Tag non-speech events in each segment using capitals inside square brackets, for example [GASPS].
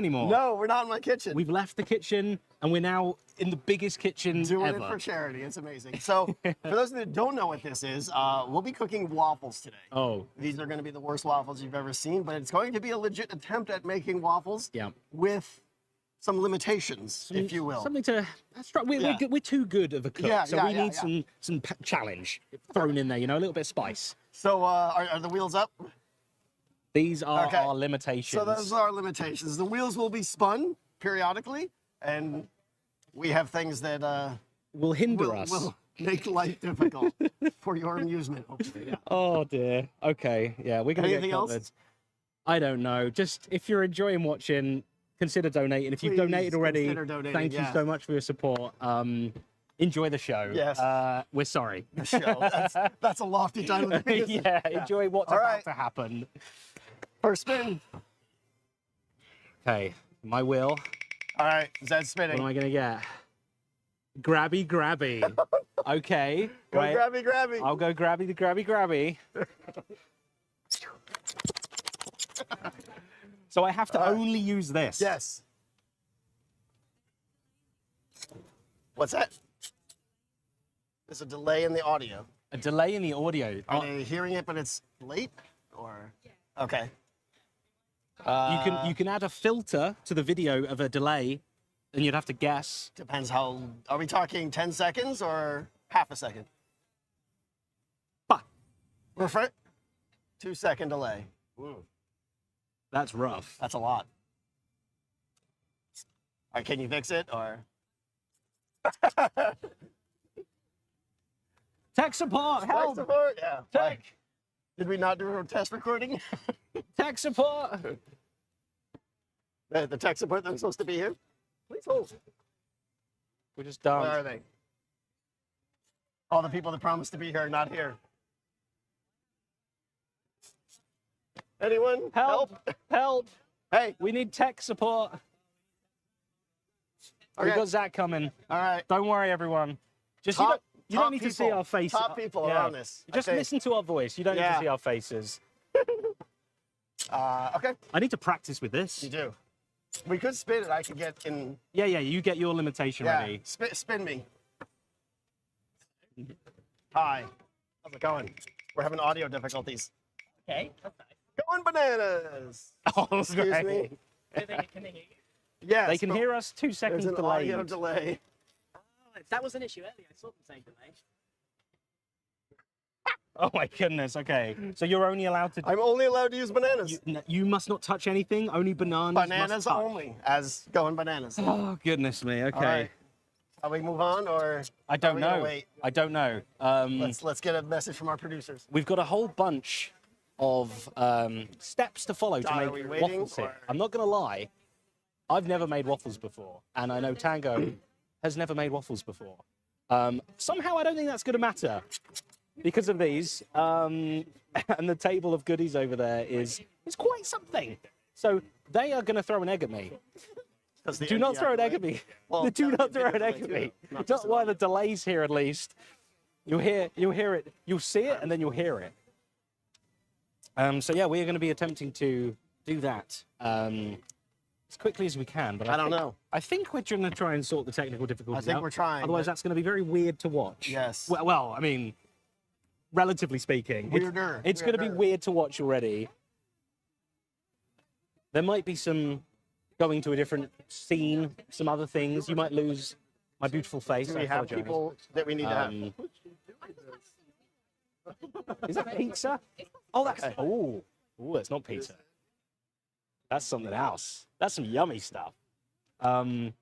anymore. No, we're not in my kitchen. We've left the kitchen and we're now in the biggest kitchen doing ever. it for charity. It's amazing. So, [LAUGHS] for those that don't know what this is, uh, we'll be cooking waffles today. oh, These are going to be the worst waffles you've ever seen, but it's going to be a legit attempt at making waffles yeah. with some limitations, if you will. Something to. That's right. We're, Yeah. we're, we're too good of a cook, Yeah, so yeah, we need some some challenge thrown in there. You know, a little bit of spice. So, uh, are, are the wheels up? These are Okay. our limitations. So those are our limitations. The wheels will be spun periodically, and we have things that uh, will hinder will, us. will make life difficult for your amusement. Hopefully. Yeah. Oh dear. Okay. Yeah, we're gonna Anything get else? covered. I don't know. Just if you're enjoying watching, consider donating. If you've donated already, donating, thank you so much for your support. Um, enjoy the show. Yes. Uh, we're sorry. The show. That's, that's a lofty [LAUGHS] title. [LAUGHS] yeah, Enjoy what's All about right. to happen. First spin. Okay. My wheel. All right, Zed's spinning. What am. I gonna get? Grabby, grabby. [LAUGHS] Okay. Go right. grabby, grabby. I'll go grabby the grabby grabby. [LAUGHS] so I have to All right. only use this. Yes. What's that? There's a delay in the audio. A delay in the audio. Are oh. they hearing it, but it's late? Or okay. You Uh, can you can add a filter to the video of a delay, and you'd have to guess. depends how. Are we talking 10 seconds or half a second? Bah, Refer. Two second delay. that's rough. That's a lot. All right, can you fix it or? [LAUGHS] Tech support, Tech help! support? Yeah. why? Tech, Did we not do a test recording? [LAUGHS] tech support. the, the tech support that's supposed to be here? Please hold. We're just Where done. are they? All the people that promised to be here are not here. Anyone? Help! Help! Hey, We need tech support. We Okay. got Zach coming. all right. Don't worry, everyone. Just you Top- don't, you don't need to see our faces. top people are Yeah. on this, Just think. listen to our voice. You don't need to see our faces. [LAUGHS] Uh, okay, I need to practice with this. you do. We could spin it. I could get in. Yeah, yeah. You get your limitation Yeah, ready. spin, spin me. Hi. How's it going? We're having audio difficulties. Okay, that's nice. Going bananas. [LAUGHS] Oh, Excuse great. me. Can they, can hear you? Yes. They can hear us two There's seconds an delayed. audio delay. That was an issue earlier. I saw them saying delay. [LAUGHS] Oh my goodness. Okay. So you're only allowed to. I'm only allowed to use bananas. You, n- you must not touch anything. Only bananas. must bananas touch. only, as going bananas. Oh goodness me. Okay. All right. Shall we move on, or I don't know. wait? I don't know. Um, let's let's get a message from our producers? we've got a whole bunch of um, steps to follow to Are make we waiting, waffles here. or- I'm not gonna lie. I've never made waffles before, and I know Tango has never made waffles before. Um, somehow, I don't think that's gonna matter because of these. Um, [LAUGHS] and the table of goodies over there is is quite something. So they are gonna throw an egg at me. Do not throw an egg at me. Well, [LAUGHS] Do not throw an egg at me. not while the delay's here, at least. You'll hear, you'll hear it, you'll see it, and then you'll hear it. Um, so yeah, we are going to be attempting to do that um, as quickly as we can. But I, I don't think- know. I think we're going to try and sort the technical difficulties I think out. we're trying, Otherwise, but- that's going to be very weird to watch. Yes. Well, well I mean, relatively speaking, it's- Weirder, It's, going to be weird to watch already. There might be some going to a different scene, some other things. You might lose my beautiful face. Do we have people that we need to have? Um, is that pizza? Oh, that's oh, oh, that's not pizza. That's something else. That's some yummy stuff. Um,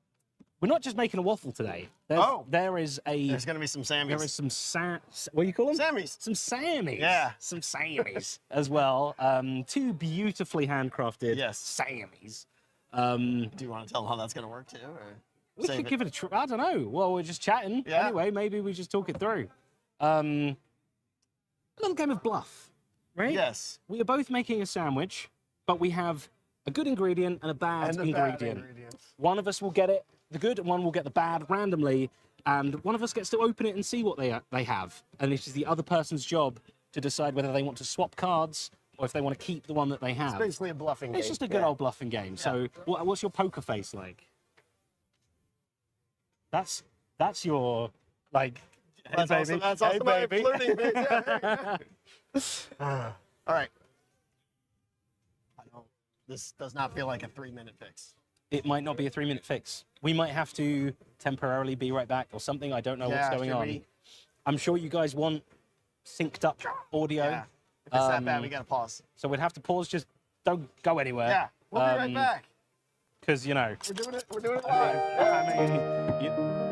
we're not just making a waffle today. There's, Oh. there is a There's gonna be some there is some sa- what do you call them? Sammys. Some Sammys. Yeah. Some Sammys as well. Um, two beautifully handcrafted Yes. Sammys. Um, Do you want to tell them how that's gonna work too? Or we could it? give it a try. I don't know. Well, we're just chatting. Yeah. Anyway, maybe we just talk it through. Um, a little game of bluff, right? Yes. We are both making a sandwich, but we have a good ingredient and a bad And the bad ingredient. One of us will get it, the good, and one will get the bad randomly, and one of us gets to open it and see what they they have. And it is the other person's job to decide whether they want to swap cards or if they want to keep the one that they It's have. basically a bluffing game. It's just a good Yeah. old bluffing game. So, what, what's your poker face like? That's that's your like. That's hey, also, baby. that's Hey, also my baby. flirting face. Yeah, there you go. [LAUGHS] [LAUGHS] Ah. All right. This does not feel like a three-minute fix. it might not be a three minute fix. We might have to temporarily be right back or something. I don't know Yeah, what's going on. we- I'm sure you guys want synced up audio. Yeah. If it's that bad, Um, we gotta pause. So we'd have to pause. Just don't go anywhere. Yeah, we'll be right um, back. Because, you know. We're doing it. We're doing it live. I mean, you-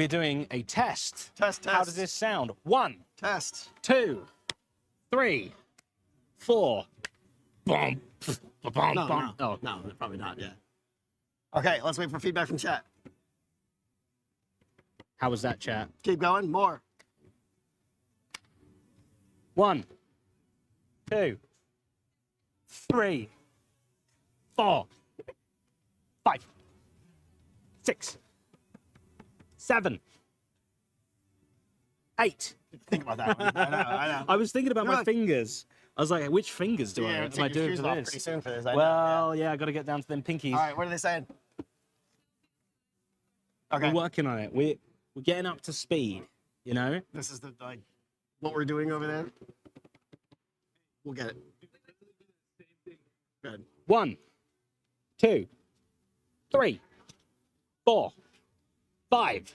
We're doing a test. Test, test. How does this sound? One, Test. two, three, four. Boom. Boom. No, boom. no, Oh, no, probably not yet. Okay, let's wait for feedback from chat. how was that chat? Keep going. More. One, two, three, four, five, six, seven, eight. Think about that one. I know, I know. [LAUGHS] I was thinking about You're my like- fingers. I was like, which fingers do I, Yeah, am I doing for this? pretty soon for this. I know, Well, yeah, I got to get down to them pinkies. All right, what are they saying? Okay, We're working on it. We're we're getting up to speed. You know. this is the like what we're doing over there. We'll get it. Good. One, two, three, four, five.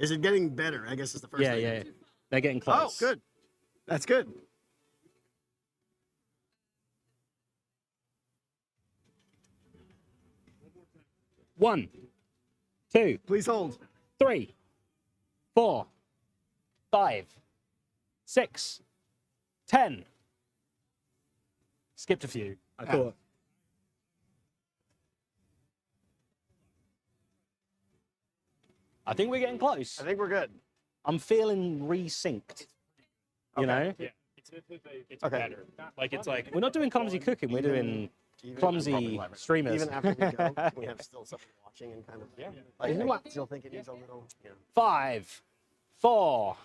Is it getting better? I guess is the first. Yeah, thing. yeah. They're getting close. Oh, good. That's good. One, two, Please hold. three, four, five, six, ten. Skipped a few. I Yeah. thought. I think we're getting close. I think we're good. I'm feeling resynced. You Okay. know, Yeah, it's, it's, it's Okay. better. Like it's like we're not doing clumsy cooking. We're doing Even- clumsy streamers. Even after we go, [LAUGHS] we have still something watching and kind of. yeah. Like, Isn't I it? still think it needs a little. Yeah. Five, four,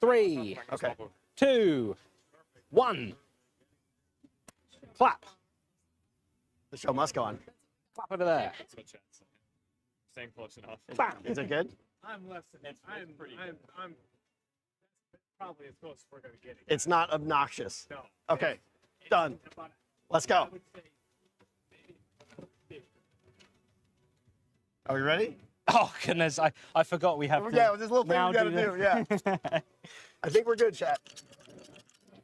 three, Okay. two, one. Clap. The show must go on. Clap over there. That's what Chad's saying. Staying close enough. Bam. Is it good? I'm less than It's- I'm, it's pretty I'm, good. I'm, that's probably as close as we're gonna get. it. It's not obnoxious. No. Okay. Done. About- Let's go. Are we ready? Oh goodness, I, I forgot we have to. Yeah, there's a little thing we gotta do do. Yeah. [LAUGHS] I think we're good, chat.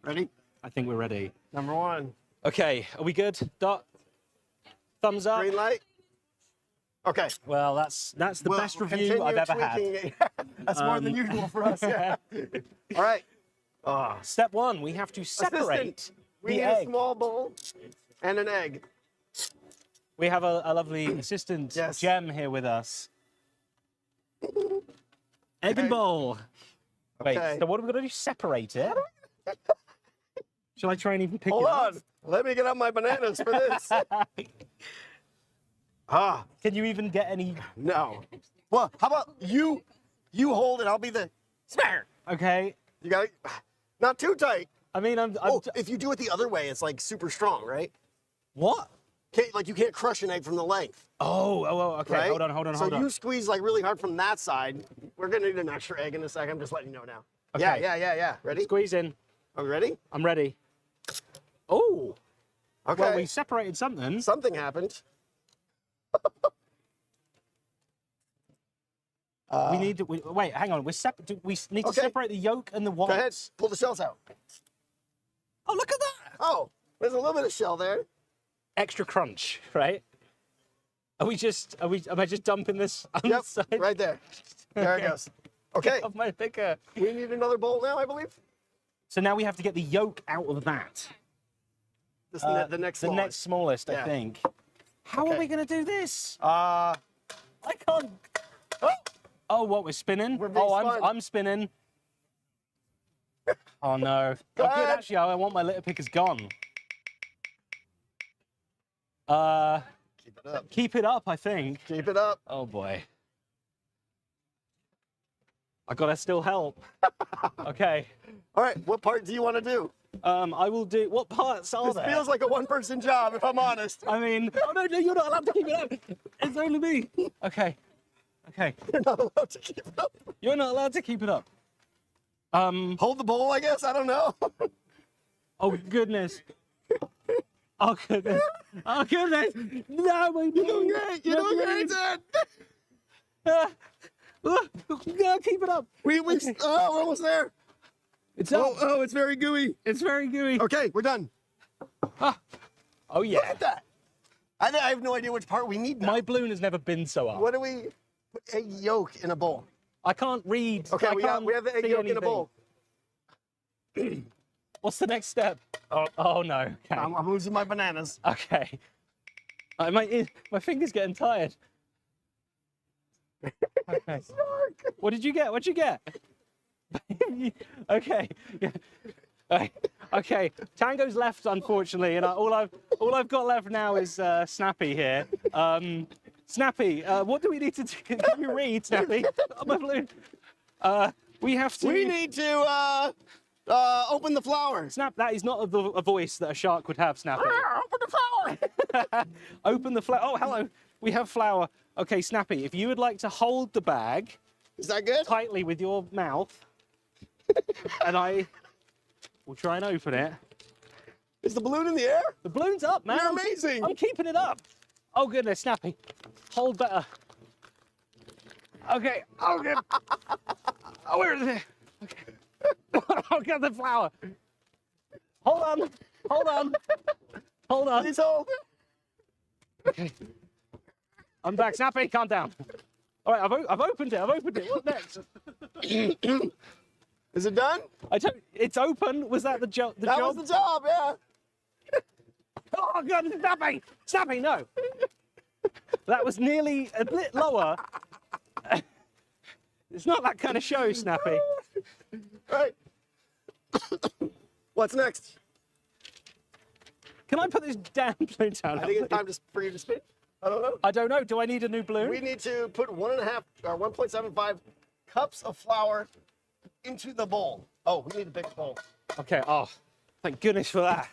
Ready? I think we're ready. Number one. Okay, are we good? Dot. Thumbs up. Green light. Okay. Well, that's that's the We'll best review I've ever had. tweaking it. [LAUGHS] That's more than Um, usual for us. Yeah. [LAUGHS] All right. Ah, Step one, we have to separate we the need egg. a small bowl and an egg. We have a, a lovely [CLEARS THROAT] assistant, Yes. Jem, here with us. Egg Okay. and bowl. Wait, Okay. so what are we going to do? Separate it? [LAUGHS] Shall I try and even pick Hold it up? on. Let me get out my bananas for this. Ah, Can you even get any? no. Well, how about you? You hold it. I'll be the smacker. Okay. You got it. Not too tight. I mean, I'm. I'm Oh, if you do it the other way, it's like super strong, right? what? Can't, like you can't crush an egg from the length, Oh, oh, oh, okay. right? Hold on, hold on, so hold on. So you squeeze like really hard from that side. We're gonna need an extra egg in a second. I'm just letting you know now. Yeah, Okay. yeah, yeah, yeah. Ready? Squeeze in. Are we ready? I'm ready. Oh, Okay. well, we separated something. Something happened. We need to. We, wait, hang on. We're sep- we need to Okay. separate the yolk and the white. Go ahead. Pull the shells out. Oh, look at that! Oh, there's a little bit of shell there. Extra crunch, right? Are we just? Are we? Am I just dumping this [LAUGHS] on Yep, the side right there. There it goes. [LAUGHS] Okay, of my picker? we need another bowl now, I believe. So now we have to get the yolk out of that. This Uh, the next the smallest. next smallest, I think. How are we going to do this? Uh, I can't. oh, Oh, what we're spinning? We're oh, I'm. I'm spinning. [LAUGHS] Oh no! Go oh, good. Actually, I want my litter pickers gone. Uh, keep it up. keep it up. I think. Keep it up. Oh boy. I gotta still help. [LAUGHS] okay. All right, what part do you want to do? Um, I will do. What parts are This there? feels like a one-person job, if I'm honest. I mean, [LAUGHS] oh no, no, you're not allowed to keep it up. It's only me. Okay. Okay. [LAUGHS] You're not allowed to keep it up. You're not allowed to keep it up. Um. Hold the bowl, I guess. I don't know. [LAUGHS] Oh goodness. Oh goodness. Oh goodness. No, my You're doing great. You're doing great, Dad. Ah, no, keep it up. We, we, oh, we're almost there. It's Oh, up. oh, it's very gooey. It's very gooey. Okay, we're done. Ah. Oh yeah. Look at that. I, I have no idea which part we need now. My balloon has never been so up. What do we? Put egg yolk in a bowl. I can't read. Okay, I we, got, we have the egg yolk in a bowl. [CLEARS THROAT] What's the next step? Oh, oh no. Okay. I'm, I'm losing my bananas. Okay. I my eh, my fingers getting tired. [LAUGHS] Okay. What did you get? What'd you get? [LAUGHS] okay. [LAUGHS] Yeah. Okay. Tango's left, unfortunately, and I, all I've all I've got left now is uh, Snappy here. Um, Snappy, uh, what do we need to do? [LAUGHS] Can you read, Snappy? Oh, my balloon. Uh, we have to. We need to uh, uh, open the flour. Snap. That is not a, a voice that a shark would have, Snappy. Open the flour. Open the flour. Oh, hello. We have flour. Okay, Snappy, if you would like to hold the bag Is that good? tightly with your mouth, and I will try and open it. Is the balloon in the air? The balloon's up, man. You're amazing. I'm keeping it up. Oh, goodness, Snappy. Hold better. Okay. Oh, good. [LAUGHS] Oh, where is it? Okay. [LAUGHS] oh, got the flour. Hold on. Hold on. Hold on. Please hold. Okay. I'm back. Snappy, calm down. All right, I've, I've opened it. I've opened it. What next? [CLEARS THROAT] Is it done? I don't. It's open. Was that the, jo- the That job? was the job, yeah. [LAUGHS] Oh God, Snappy! Snappy, no. that was nearly a bit lower. [LAUGHS] it's not that kind of show, Snappy. [LAUGHS] Right. [COUGHS] What's next? Can I put this damn balloon down? I think it's time to, for you to spin. I don't know. I don't know. Do I need a new balloon? We need to put one and a half uh, or 1.75 cups of flour into the bowl. Oh, we need a big bowl. Okay. Oh, thank goodness for that.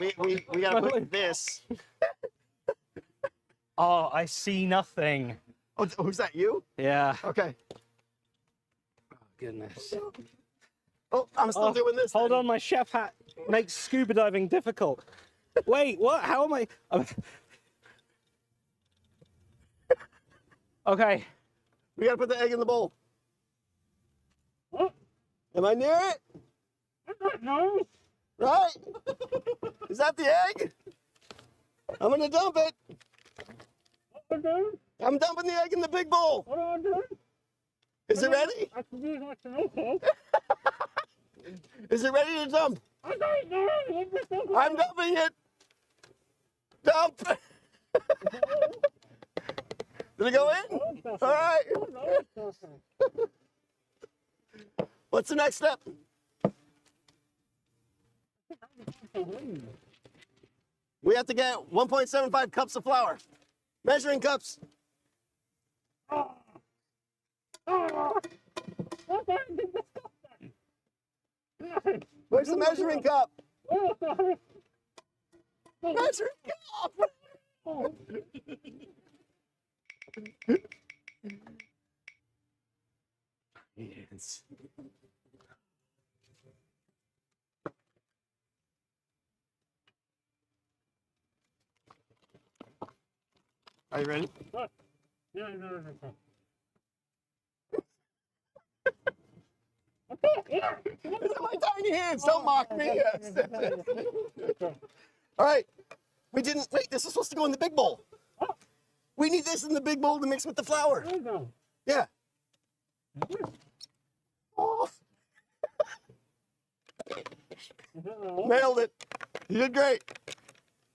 We, we, we gotta put this. [LAUGHS] Oh, I see nothing. Oh, who's oh, that? You? Yeah. Okay. Oh, goodness. Oh, I'm still Oh, doing this. Hold on, my chef hat makes scuba diving difficult. Wait, what? How am I? I'm- [LAUGHS] Okay. We gotta put the egg in the bowl. Am I near it? No. Right? Is that the egg? I'm gonna dump it. I'm dumping the egg in the big bowl. What am I doing? Is it ready? [LAUGHS] Is it ready to dump? I'm dumping it. Dump. [LAUGHS] Did it go in? All right. What's the next step? We have to get 1.75 cups of flour. Measuring cups. Where's the measuring cup? Measuring cup. Yes. Are you ready? It's in my tiny hands. Don't mock me. [LAUGHS] All right. We didn't wait. This is supposed to go in the big bowl. We need this in the big bowl to mix with the flour. Yeah. Oh. [LAUGHS] Nailed it. You did great.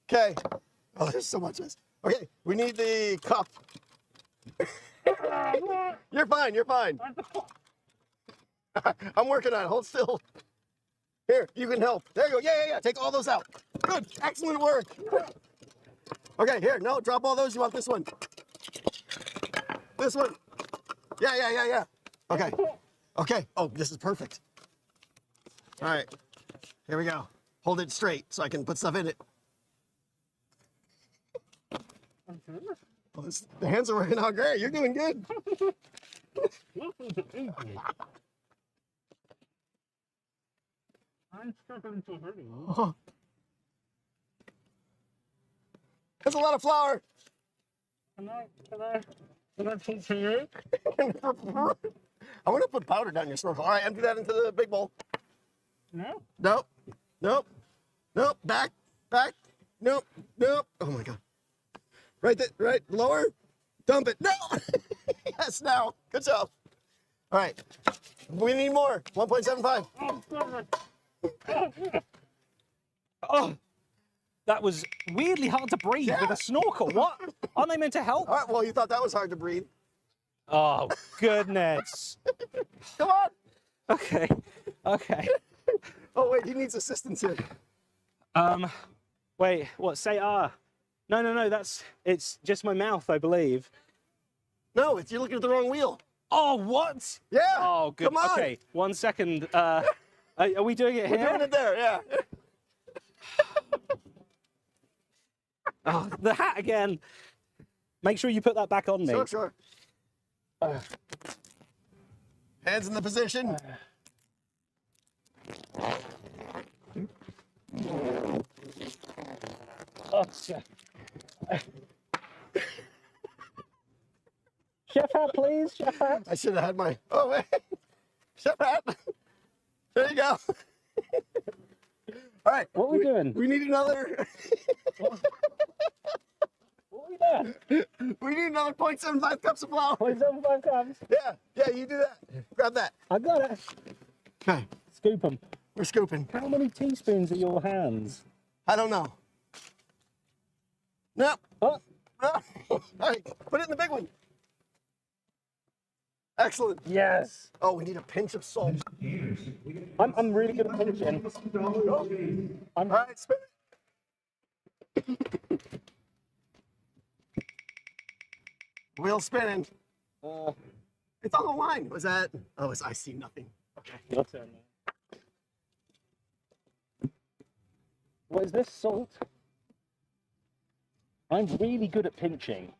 Okay. Oh, there's so much of this. Okay, we need the cup. [LAUGHS] you're fine. You're fine. [LAUGHS] I'm working on it. Hold still. Here, you can help. There you go. Yeah, yeah, yeah. Take all those out. Good. Excellent work. Okay, here. No, drop all those. You want this one. This one. Yeah, yeah, yeah, yeah. Okay. Okay. Oh, this is perfect. All right. Here we go. Hold it straight so I can put stuff in it. Well, the hands are working out great. You're doing good. [LAUGHS] I'm struggling to hurt you. Oh. That's a lot of flour. Can I, can I, can I teach [LAUGHS] you? I want to put powder down your snorkel. All right, empty that into the big bowl. No. Nope. Nope. Nope. Back. Back. Nope. Nope. Oh my god. Right there. Right. Lower. Dump it. No. [LAUGHS] yes, now. Good job. All right. We need more. 1.75. Oh, that was weirdly hard to breathe with a snorkel. What? Aren't they meant to help? All right. Well, you thought that was hard to breathe. Oh, goodness. [LAUGHS] Come on. Okay. Okay. [LAUGHS] Oh, wait. He needs assistance here. Um, wait, what? Say ah. No, no, no. That's it's just my mouth, I believe. No, it's, you're looking at the wrong wheel. Oh, what? Yeah. Oh, good. Come on. Okay, one second. Uh, [LAUGHS] are, are we doing it We're here? doing it there. Yeah. [LAUGHS] Oh, the hat again. Make sure you put that back on me. Sure, sure. Hands in the position. Oh, chef. Chef hat, please. Chef hat. I should have had my. Oh, wait. Chef hat. There you go. All right. What are we doing? We need another. What are we doing? we need another 0.75 cups of flour. Point seven five cups. Yeah, yeah, you do that. Grab that. I got it. Okay, Scoop them. we're scooping. How many teaspoons are your hands? I don't know. No. Oh. All right, put it in the big one. Excellent. yes. Oh, we need a pinch of salt. I'm, I'm really good at pinching. I'm, All right, spin it. Wheel spinning. uh, It's on the line. Was that? Oh, it's, I see nothing. Okay. your turn. What is this? Salt? I'm really good at pinching.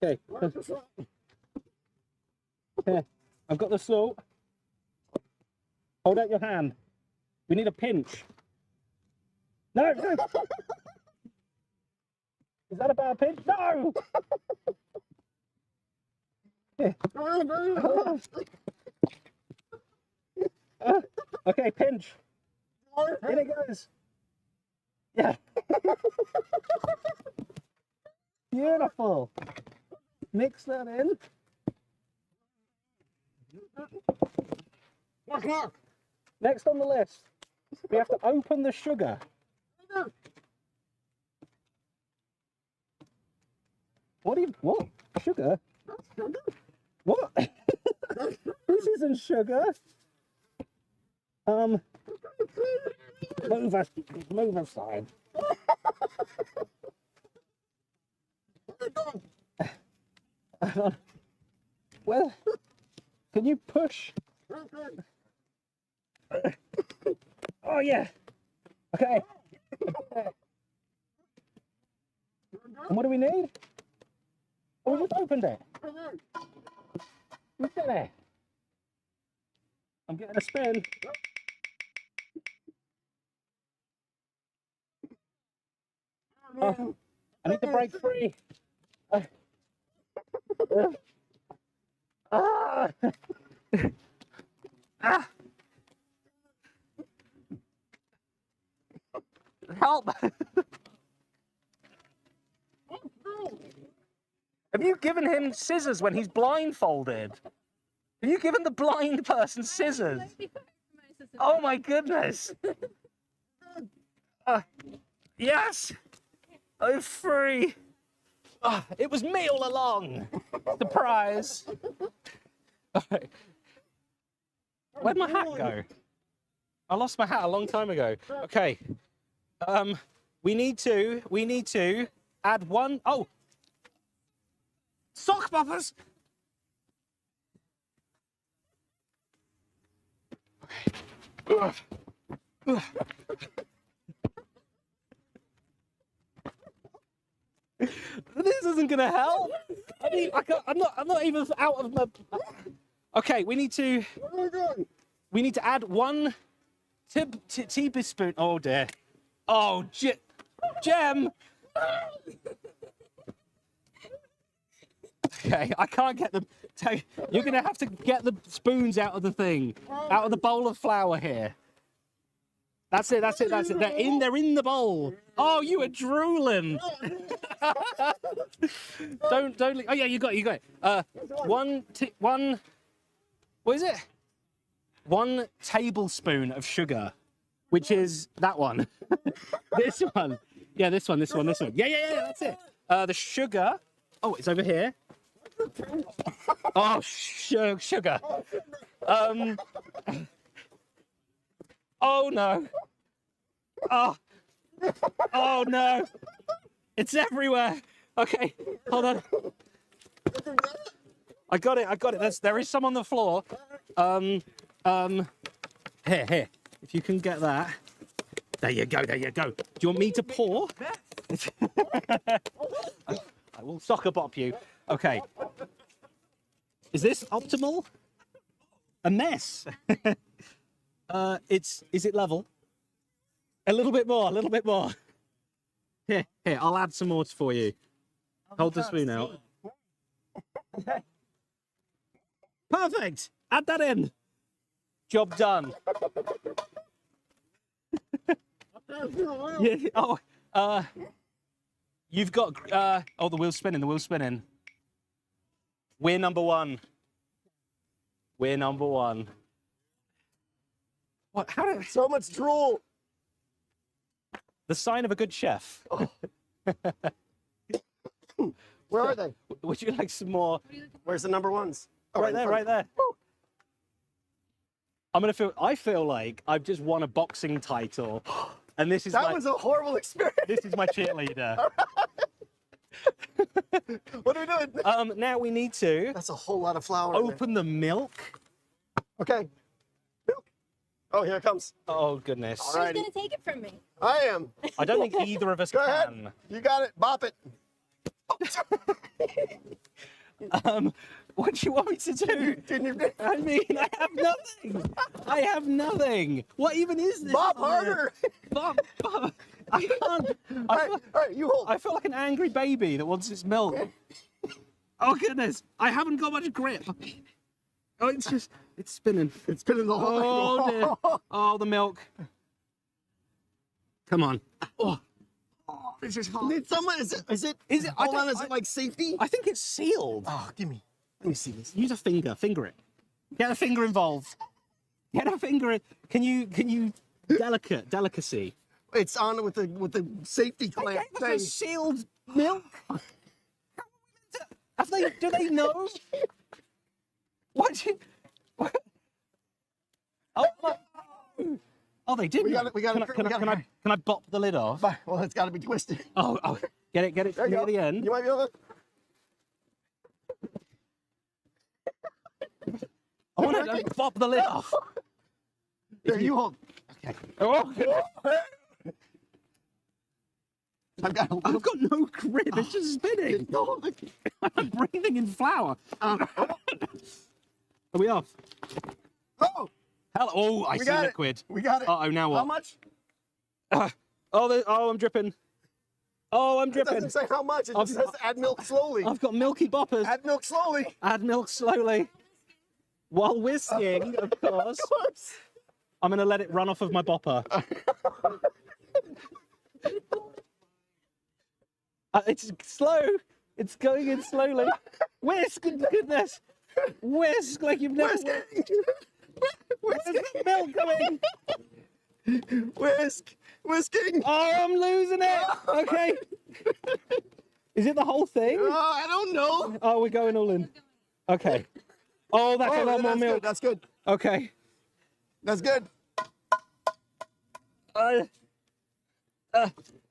Okay. Here, I've got the salt. Hold out your hand. We need a pinch. No, no. Is that a bad pinch? No. [LAUGHS] Okay, pinch. In it goes. Yeah. [LAUGHS] Beautiful. Mix that in. Next on the list, we have to open the sugar. What do you what? Sugar? What? [LAUGHS] this isn't sugar. Um move us move aside. [LAUGHS] well can you push? [LAUGHS] Oh yeah. Okay. And what do we need? Oh, we just opened it. We did it. I'm getting a spin. Oh, I need to break free. Uh, uh, ah. [LAUGHS] ah. Help! [LAUGHS] Have you given him scissors when he's blindfolded? Have you given the blind person scissors? Oh my goodness! [LAUGHS] Uh, yes! I'm free! Ah, it was me all along! Surprise! [LAUGHS] Alright. Where'd my hat go? I lost my hat a long time ago. Okay. Um, we need to, we need to add one, oh! Soccer boppers! Okay. This isn't gonna help. I mean, I can't, I'm not. I'm not even out of my. Okay, we need to. We? Need to add one teaspoon. Oh dear. Oh, Gem. Okay. I can't get them. You're gonna have to get the spoons out of the thing, out of the bowl of flour here. That's it. That's it. That's it. They're in. They're in the bowl. Oh, you were drooling. [LAUGHS] don't don't. Oh yeah, you got it. You got it. Uh, one t- one. What is it? One tablespoon of sugar, which is that one. [LAUGHS] this one. Yeah, this one. This one. This one. Yeah, yeah, yeah. That's it. Uh, the sugar. Oh, it's over here. [LAUGHS] Oh, sh- sugar. Um. [COUGHS] Oh no. Oh. Oh no. It's everywhere. Okay, hold on. I got it. I got it. There's there is some on the floor. Um. Um. Here, here. If you can get that. There you go. There you go. Do you want me to pour? I, [LAUGHS] I will soccer bop you. Okay. Is this optimal? A mess. [LAUGHS] uh, it's is it level? A little bit more. A little bit more. [LAUGHS] Here, here. I'll add some more for you. Hold the spoon out. Perfect. Add that in. Job done. [LAUGHS] yeah. Oh. Uh. You've got. Uh. Oh, the wheel's spinning. The wheel's spinning. We're number one. We're number one. What? How did So much drool. the sign of a good chef? [LAUGHS] Where are they? [LAUGHS] Would you like some more? Where's the number ones? Oh, right in there, right there. I'm gonna feel. I feel like I've just won a boxing title, [GASPS] and this is That my was a horrible experience. [LAUGHS] this is my cheerleader. [LAUGHS] What are we doing? Um, now we need to That's a whole lot of flour. open the milk. Okay. Milk. Oh, here it comes. Oh goodness! All Who's right. gonna take it from me? I am. I don't think either of us Go ahead. You got it. Bop it. [LAUGHS] Um, what do you want me to do? Can you [LAUGHS] I mean, I have nothing. I have nothing. What even is this? bop harder? Bob, Bob, I can't. I right, feel, all right, you hold. I feel like an angry baby that wants its milk. Oh goodness, I haven't got much grip. Oh, it's just, it's spinning. It's spinning the whole Oh dear. Oh, the milk. Come on. Oh, oh This is hot. Did someone? Is it? Is it? Is it- I Hold on, is I- it like safety? I think it's sealed. Oh, give me. Let me see this. Use a finger. Finger it. Get a finger involved. Get a finger. in- Can you? Can you? Delicate delicacy. It's on with the with the safety clamp gave us a thing. sealed milk. [SIGHS] Have they? Do they know? What? You, [LAUGHS] what? Oh, look. oh, they did. We got it, we got can it, I, can, we I, can. I, can I bop the lid off? Fine, Well, it's got to be twisted. [LAUGHS] Oh, oh, get it, get it There near the end. You might be able to. I want to [LAUGHS] bop the lid off. There, you hold. Okay. Oh, oh I've got. I've got no grip. It's just spinning. [LAUGHS] I'm breathing in flour. Are we off? Oh, Hello. Oh, I we see got liquid. it. We got it. Uh oh, now what? How much? Ah, oh, the, oh, I'm dripping. Oh, I'm It dripping. doesn't say how much. It I've- just says add milk slowly. I've got milky boppers. Add milk slowly. Add milk slowly. While whisking, of course. [LAUGHS] Of course. I'm going to let it run off of my bopper. [LAUGHS] Uh, it's slow. It's going in slowly. Whisk, good- goodness. Whisk like you've never. [LAUGHS] Whisk. Where's the milk going? Whisk. Whisking. Oh, I'm losing it. Okay. Is it the whole thing? Oh, I don't know. Oh, we're going all in. Okay. Oh, that's a Oh, lot more milk. good. That's good. Okay. That's good. Uh,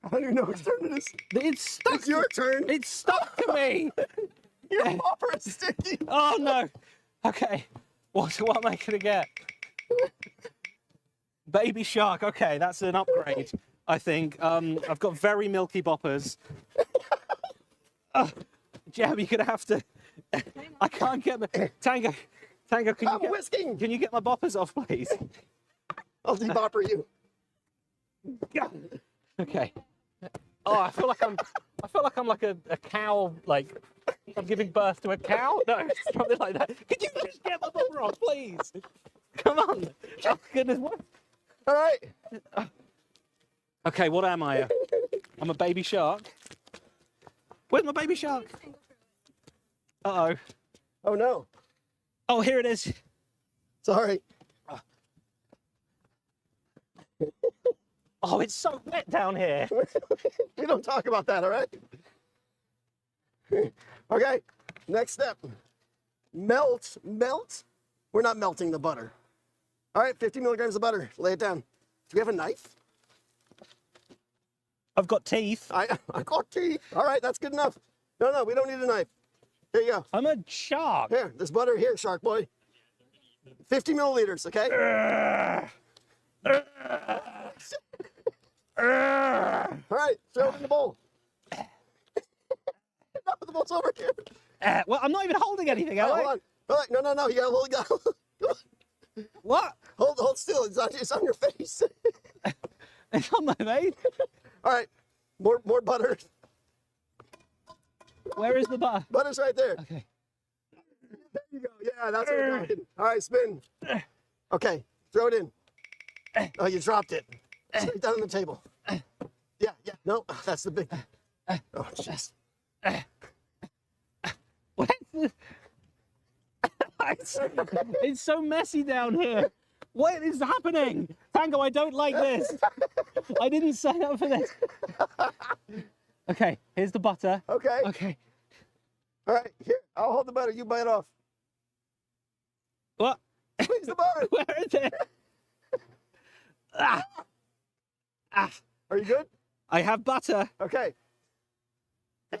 I don't even know whose turn it is. it's stuck. It's your turn. It's stuck to me. Your popper is sticky. Oh no. Okay. What [LAUGHS] what am I gonna get? Baby shark. Okay, that's an upgrade. I think. Um, I've got very milky boppers. [LAUGHS] Uh, Jeb, you're gonna have to. [LAUGHS] I can't get my Tango. Tango, can you I'm get, whisking. can you get my boppers off, please? I'll debopper you. Okay. Oh, I feel like I'm. I feel like I'm like a, a cow, like I'm giving birth to a cow? No, [LAUGHS] something like that. Could you just get the bumper off, please? Come on. Oh, goodness. What? All right. Okay, what am I? I'm a baby shark. Where's my baby shark? Uh oh. Oh no. Oh, here it is. Sorry. [LAUGHS] Oh, it's so wet down here. [LAUGHS] we don't talk about that, all right? okay, next step. Melt, melt. We're not melting the butter. All right, 50 milligrams of butter. Lay it down. Do we have a knife? I've got teeth. I, [LAUGHS] I got teeth. All right, that's good enough. No, no, we don't need a knife. Here you go. I'm a shark. Here, there's butter here, Shark Boy. 50 milliliters, okay? All right, throw it in the bowl. [LAUGHS] no, the bowl's over here. Uh, well, I'm not even holding anything, am Oh, I? hold on. Right, no, no, no. You gotta hold, gotta, [LAUGHS] What? hold, hold still. It's on, it's on your face. [LAUGHS] It's on my face. All right, more, more butter. Where is the butter? Butter's right there. Okay. There you go. Yeah, that's what we're eh. doing. All right, spin. Eh. Okay, throw it in. Oh, you dropped it. Straight down on the table. Yeah, yeah. No, [LAUGHS] that's the big. Oh, jeez. What? [LAUGHS] it's, [LAUGHS] it's so messy down here. What is happening? Tango, I don't like this. I didn't sign up for this. Okay, here's the butter. Okay. Okay. All right. Here, I'll hold the butter. You bite off. What? Squeeze the butter. Where is it? Ah. Ah. Are you good? I have butter. Okay. In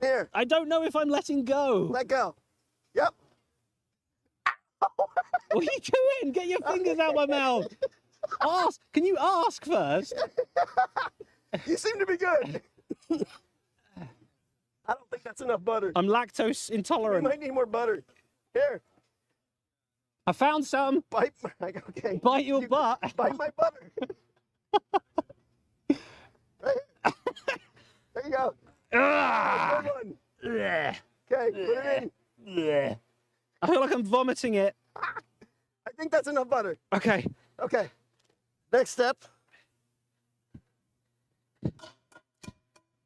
here. I don't know if I'm letting go. Let go. Yep. What are you doing? Get your fingers out my mouth. Ask. Can you ask first? [LAUGHS] You seem to be good. I don't think that's enough butter. I'm lactose intolerant. might need more butter. Here, I found some. bite. My, okay. Bite your You- butt. Bite my butter. right. There you go. Ah. Okay, put it in. Yeah. I feel like I'm vomiting it. I think that's enough butter. Okay. Okay. Next step.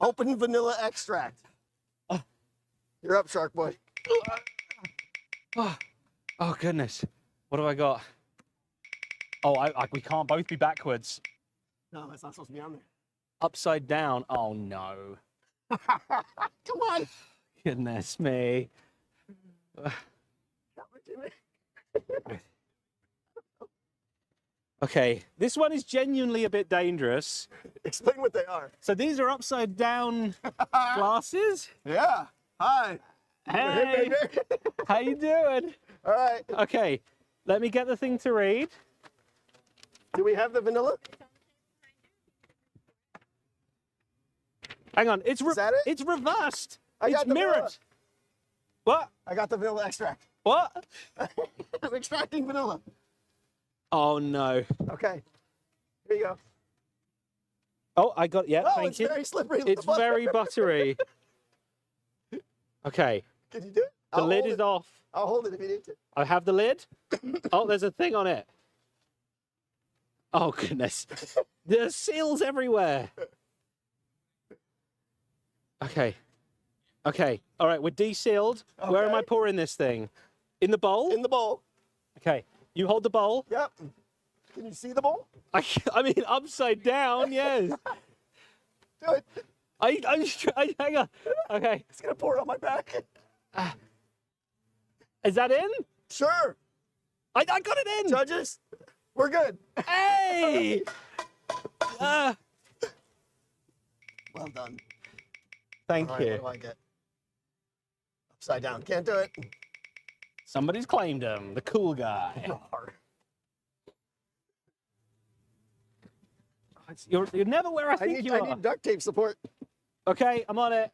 Open vanilla extract. Oh. You're up, Shark Boy. Oh, oh goodness. What have I got? Oh, I, I, we can't both be backwards. No, that's not supposed to be on there. Upside down. Oh no. [LAUGHS] Come on. Goodness me. [LAUGHS] Okay, this one is genuinely a bit dangerous. Explain what they are. So these are upside down [LAUGHS] glasses. Yeah. Hi. Hey, how you doing? All right. Okay, let me get the thing to read. Do we have the vanilla? Hang on, it's re- Is that it? it's reversed. I it's mirrored. vanilla. What? I got the vanilla extract. What? [LAUGHS] I'm extracting vanilla. Oh no. Okay. Here you go. Oh, I got yeah. Oh, thank it's you. very slippery. It's butter. very buttery. [LAUGHS] Okay, Can you do it? the I'll lid is it. off. I'll hold it if you need to. I have the lid. [COUGHS] Oh, there's a thing on it. Oh goodness. [LAUGHS] There's seals everywhere. Okay. Okay. All right, we're desealed. Where am I pouring this thing? In the bowl? In the bowl. Okay. You hold the bowl. Yep. Can you see the bowl? I, I mean, upside down, yes. [LAUGHS] Do it. I, I'm just trying. Hang on. Okay. It's gonna pour it on my back. Ah. Is that in? Sure. I, I got it in. Judges, we're good. Hey! [LAUGHS] Uh, Well done. thank right, you. what do I get? Upside down. Can't do it. Somebody's claimed him. The cool guy. [LAUGHS] You're, you're never where I I think need, you I need duct tape support. Okay, I'm on it.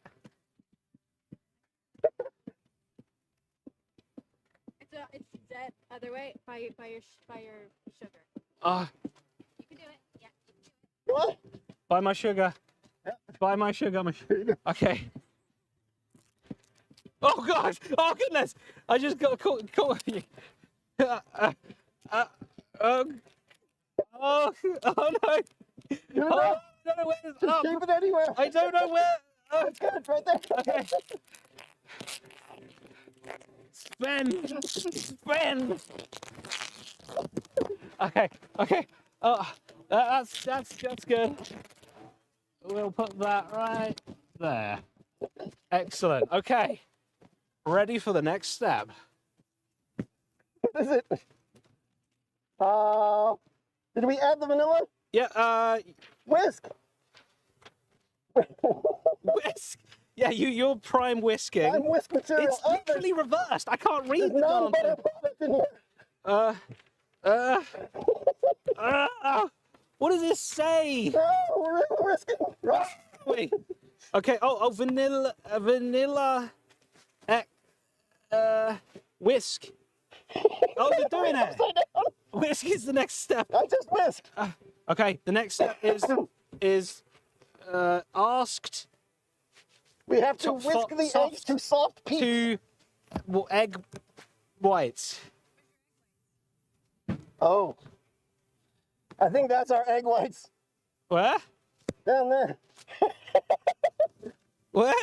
It's a, it's that other way by your by your sh- by your sugar. Ah, You can do it. Yeah. You can do it. What? buy my sugar. Buy my sugar, my sugar. [LAUGHS] Okay. Oh gosh! Oh goodness! I just got caught. caught. [LAUGHS] Uh, uh, uh, oh, oh, [LAUGHS] oh no! You're Oh, not. I don't know where it's Just up. keep it anywhere. I don't know where. Oh, It's good. It's right there. okay. Spin, spin. Okay, okay. Oh, that- that's that's that's good. We'll put that right there. Excellent. Okay. Ready for the next step. What is it? Uh, did we add the vanilla? Yeah. Uh, Whisk. whisk. Yeah, you you're prime whisking. I'm whisk material. It's literally reversed. I can't read There's the non-butter thing. product. Uh, uh, uh, what does this say? No, we're, whisking. Wait. Okay. Oh, oh, vanilla, uh, vanilla, uh, uh, whisk. Oh, they're doing [LAUGHS] it. Whisk is the next step. I just whisked. Okay. The next step is is uh, asked We have to whisk the soft eggs to soft peaks. to well, egg whites. Oh. I think that's our egg whites Where? down there. [LAUGHS] Where?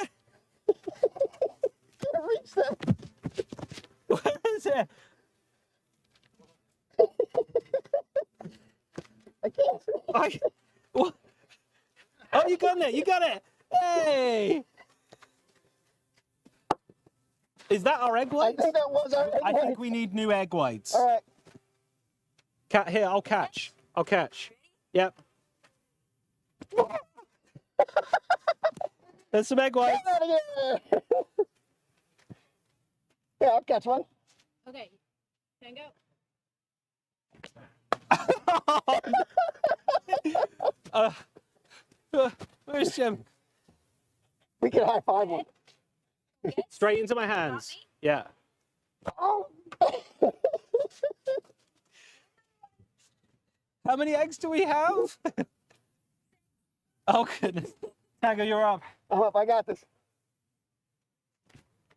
Can't [LAUGHS] reach them. Where is it? [LAUGHS] I can't. I, what? Oh, you got it! You got it! Hey! Is that our egg I think that was our egg I whites. think we need new egg whites. All right. Cat here, I'll catch. I'll catch. Yep. [LAUGHS] There's some egg whites. Get out of here. yeah, I'll catch one. Okay. Tango. [LAUGHS] uh, uh, where's Jim? We can high five one. Straight into my hands. Yeah. Oh. [LAUGHS] How many eggs do we have? [LAUGHS] oh goodness. Tango, you're up. I'm up. I got this.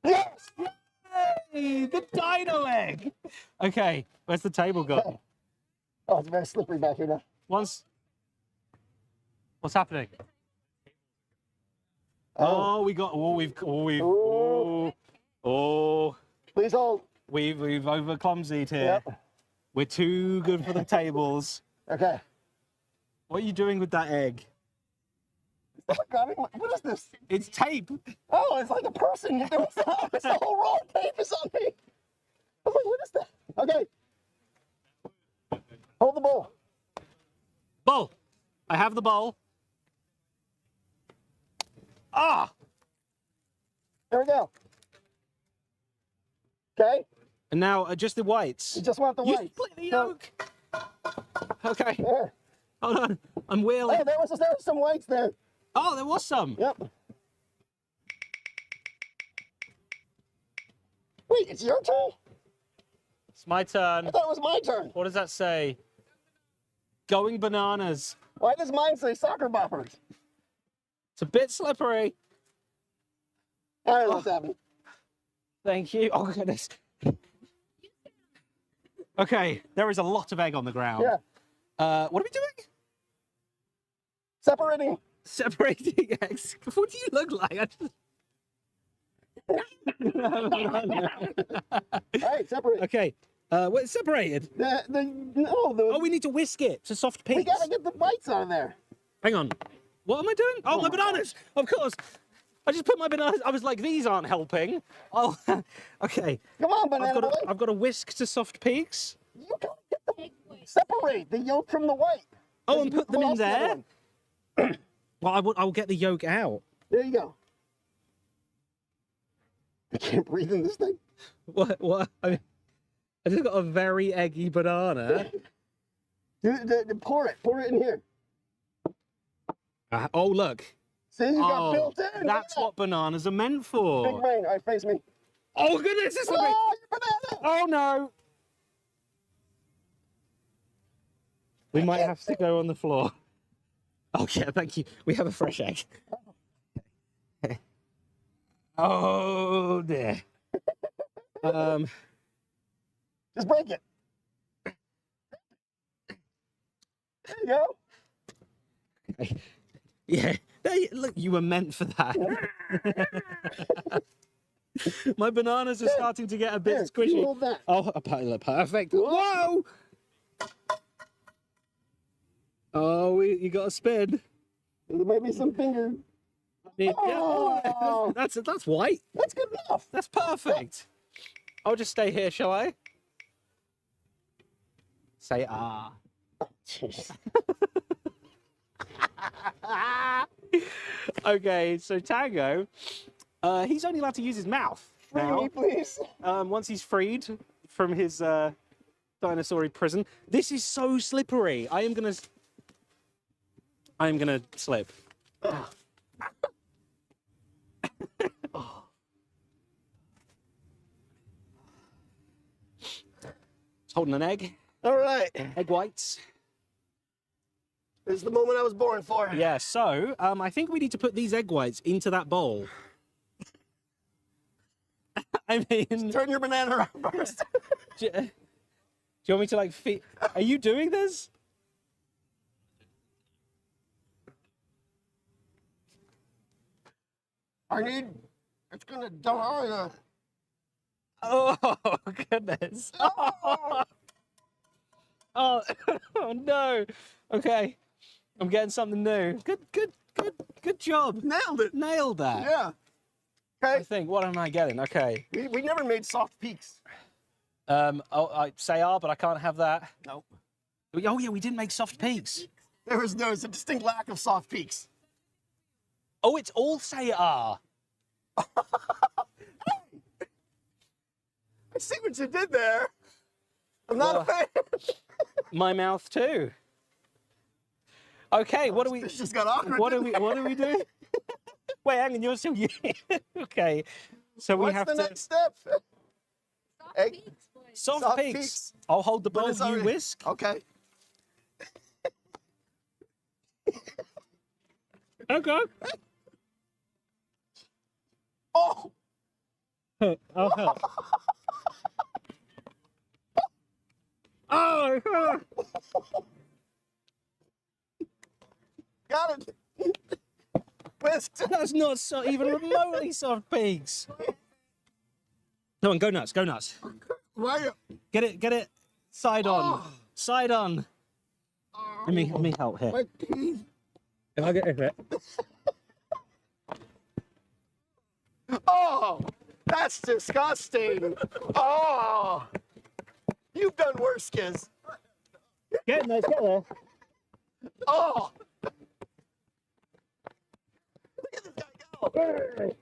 Yes. Hey, the dino egg. Okay, where's the table gone? [LAUGHS] Oh, it's very slippery back here now. Once. What's happening? Oh, oh we got. Oh, we've. Oh, we've. Oh, oh, Please hold. we've we've over clumsied here. Yep. We're too good for the tables. [LAUGHS] Okay. What are you doing with that egg? What is this? It's tape. Oh, it's like a person. There was a, [LAUGHS] it's a whole roll of tape is on me. I was like, what is that? Okay. Hold the bowl. Bowl. I have the bowl. Ah. There we go. Okay. And now uh, just the whites. You just want the You split the yolk. Okay. There. Hold on. I'm wheeling. Oh, there was there was some whites there. Oh, there was some. Yep. Wait, it's your turn? It's my turn. I thought it was my turn. What does that say? Going bananas. Why does mine say soccer boppers? It's a bit slippery. All right, know what's happening. Thank you. [LAUGHS] Oh goodness. Okay, there is a lot of egg on the ground. Yeah. Uh, what are we doing? Separating. Separating [LAUGHS] eggs. What do you look like? I just- [LAUGHS] All right, separate. okay. Uh, what separated? The, the, no, the, Oh, we need to whisk it to soft we gotta get the whites out of there. Hang on. What am I doing? Oh, my Oh. bananas. Of course. I just put my bananas. I was like, these aren't helping. Oh, [LAUGHS] okay. Come on, I've banana got, boy. to, I've got a whisk to soft peaks. You gotta get the, Egg white. separate the yolk from the white. Oh, and put them in the there. Well, I will, I will get the yolk out. There you go. I can't breathe in this thing. What? What? I, mean, I just got a very eggy banana. Do- pour it. Pour it in here. Uh, oh, look. See, you got Oh, built in. That's at what bananas are meant for. Big brain. All right, face me. Oh, goodness. It's Oh, oh, no. We might have to go on the floor. [LAUGHS] Oh yeah, thank you. We have a fresh egg. [LAUGHS] oh dear. Um, Just break it. There you go. [LAUGHS] yeah. They, look, you were meant for that. [LAUGHS] My bananas are starting to get a bit squishy. Oh, a per- perfect. Whoa! Oh, we, you got a spin. There might be some finger. Yeah, Oh. [LAUGHS] that's that's white. That's good enough. That's perfect. I'll just stay here, shall I? Say ah. [LAUGHS] [LAUGHS] okay, so Tango, uh, he's only allowed to use his mouth Free now. me, please. Um, once he's freed from his uh, dinosaur prison. This is so slippery. I am gonna. I am gonna slip. Just [LAUGHS] holding an egg. All right. Egg whites. This is the moment I was born for. Yeah. So um, I think we need to put these egg whites into that bowl. [LAUGHS] I mean, Turn your banana around [LAUGHS] first. [LAUGHS] do, do you want me to like feed? Are you doing this? I need. It's gonna die. Oh goodness. Oh, oh, oh no. Okay. I'm getting something new. Good good good good job. Nailed it. Nailed that. Yeah. Okay. I think what am I getting? Okay. We, we never made soft peaks. Um oh I say R, but I can't have that. Nope. Oh yeah, we didn't make soft peaks. There was no, there's a distinct lack of soft peaks. Oh, it's all say R. [LAUGHS] I see what you did there. I'm not a fan. [LAUGHS] My mouth too. Okay, what do we This just got awkward. what do we what do we do? [LAUGHS] Wait, hang on, you're still [LAUGHS] okay. So we What's have the to next step? Soft Egg- peaks, boys. soft, Soft peaks. peaks. I'll hold the But bowl, it's you already- whisk. Okay. Okay. [LAUGHS] Oh, I'll help. Oh, got it. That's not so, even remotely soft peaks. Come on, go nuts, go nuts. Why? Get it, get it. Side on, Oh. side on. Let me, let me help here. My teeth. If I get it. [LAUGHS] Oh, that's disgusting. Oh, you've done worse, Skiz. Get there, get there. Oh. Look at this guy go.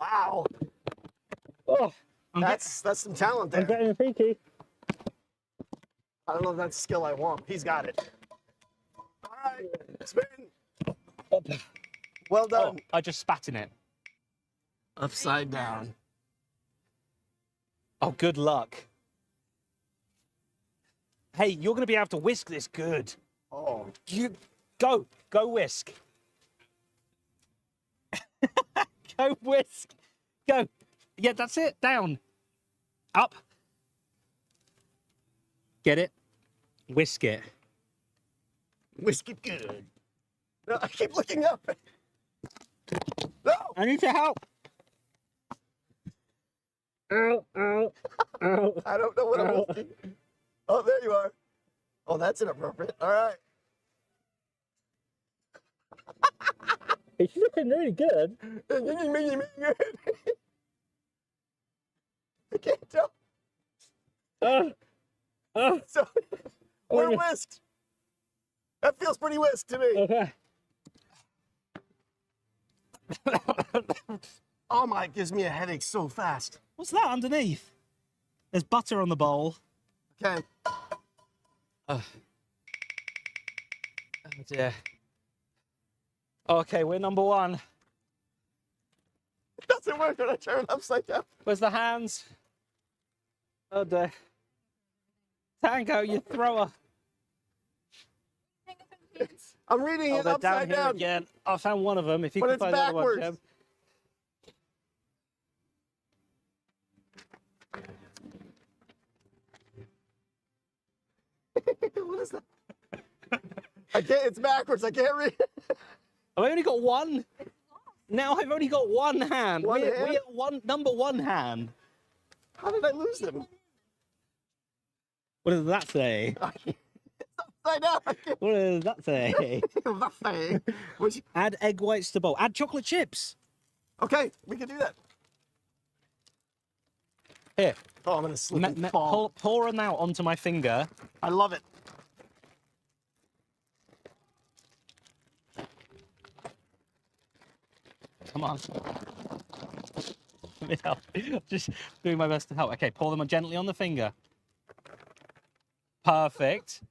Wow, Oh, I'm, that's that's some talent there. I'm getting a peaky. I don't know if that's a skill I want. He's got it. All right, spin. Well Oh, done. I just spat in it. Upside down. Oh, good luck. Hey, you're going to be able to whisk this good. Oh, You go, go whisk. [LAUGHS] go whisk. Go. Yeah, that's it. Down. Up. Get it? Whisk it. Whisk it good. No, I keep looking up. No. I need your help. Ow, ow, ow. [LAUGHS] I don't know what I'm Ow. looking. Oh, there you are. Oh, that's inappropriate. All right. [LAUGHS] It's looking really good. [LAUGHS] I can't tell. Uh, uh, So we're yeah. whisked. That feels pretty whisked to me. okay. [LAUGHS] Oh my, it gives me a headache so fast. What's that underneath? There's butter on the bowl. Okay. Oh dear. Okay, we're number one. It doesn't work when I turn upside down. Where's the hands? Oh dear. Tango, you thrower. Hang up in It's, I'm reading Oh, it down upside here down. again. I found one of them. If you But can find the other one, backwards. Jeb. [LAUGHS] what is that? I can't. It's backwards. I can't read. I've only got one. Now I've only got one hand. One we're, hand? we're one number one hand. How did I lose them? What does that say? [LAUGHS] Upside down. I can't What does that say? the thing. Which, Add egg whites to bowl. Add chocolate chips. okay, we can do that. Here, Oh, I'm gonna slip me- me- fall. pour, pour them out onto my finger. I love it. Come on. Let me help. [LAUGHS] Just doing my best to help. Okay, pour them gently on the finger. Perfect.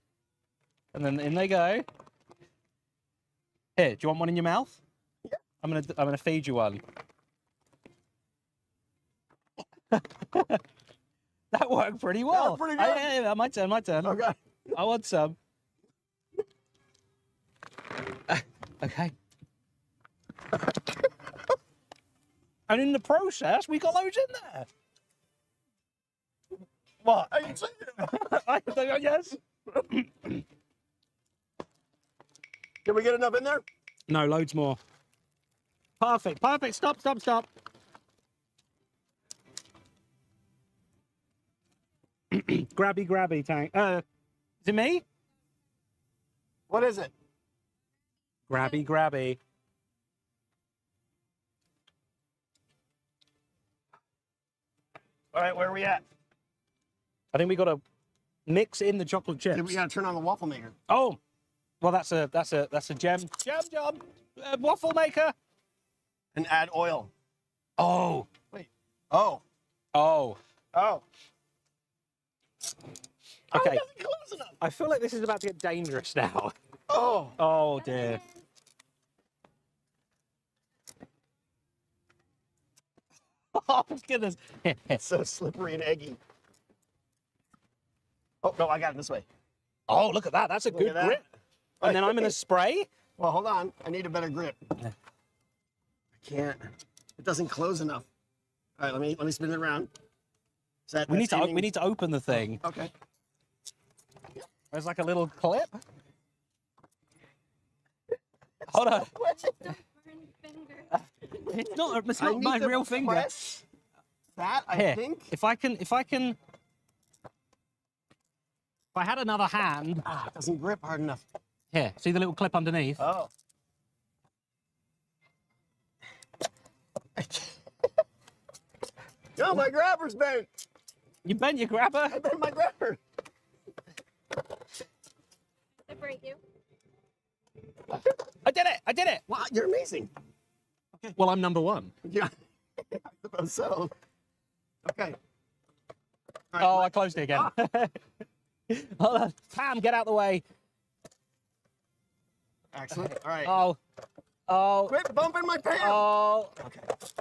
And then in they go. Here, do you want one in your mouth? Yeah. I'm gonna I'm gonna feed you one. [LAUGHS] that worked pretty well. pretty good. yeah, yeah, my turn, my turn. Okay. I want some. [LAUGHS] okay. And in the process, we got loads in there. What? Are you saying? [LAUGHS] I think, yes. [CLEARS THROAT] Can we get enough in there? No, loads more. Perfect, perfect. Stop, stop, stop. [CLEARS THROAT] grabby, grabby, tank. Uh, is it me? What is it? Grabby, grabby. All right, where are we at? I think we got to mix in the chocolate chips. We gotta turn on the waffle maker. Oh, well, that's a that's a that's a gem gem job uh, waffle maker. And add oil. Oh, Wait. Oh. oh. Oh. Okay, Oh, close enough. I feel like this is about to get dangerous now. Oh. Oh dear. [LAUGHS] Oh goodness. It's [LAUGHS] so slippery and eggy. Oh, no, I got it this way. oh, look at that. That's a Look good that. grip. And then I'm gonna spray. Well, hold on. I need a better grip. I can't. It doesn't close enough. All right, let me let me spin it around. That We need to we need to open the thing. Oh, okay. There's like a little clip. [LAUGHS] Hold on. Don't burn finger. It's not. It's I not my real finger. press That I Here, think. if I can, if I can, if I had another hand, Ah, it doesn't grip hard enough. here, see the little clip underneath? Oh. [LAUGHS] no, my grabber's bent. You bent your grabber. I bent my grabber. I break you. I did it. I did it. Wow, you're amazing. Well, I'm number one. Yeah, [LAUGHS] I suppose so. Okay. All oh, right, Oh, I closed it again. Ah. [LAUGHS] Hold on. Pam, get out the way. excellent. All right. Oh, oh, Quit bumping my pants. oh, Okay.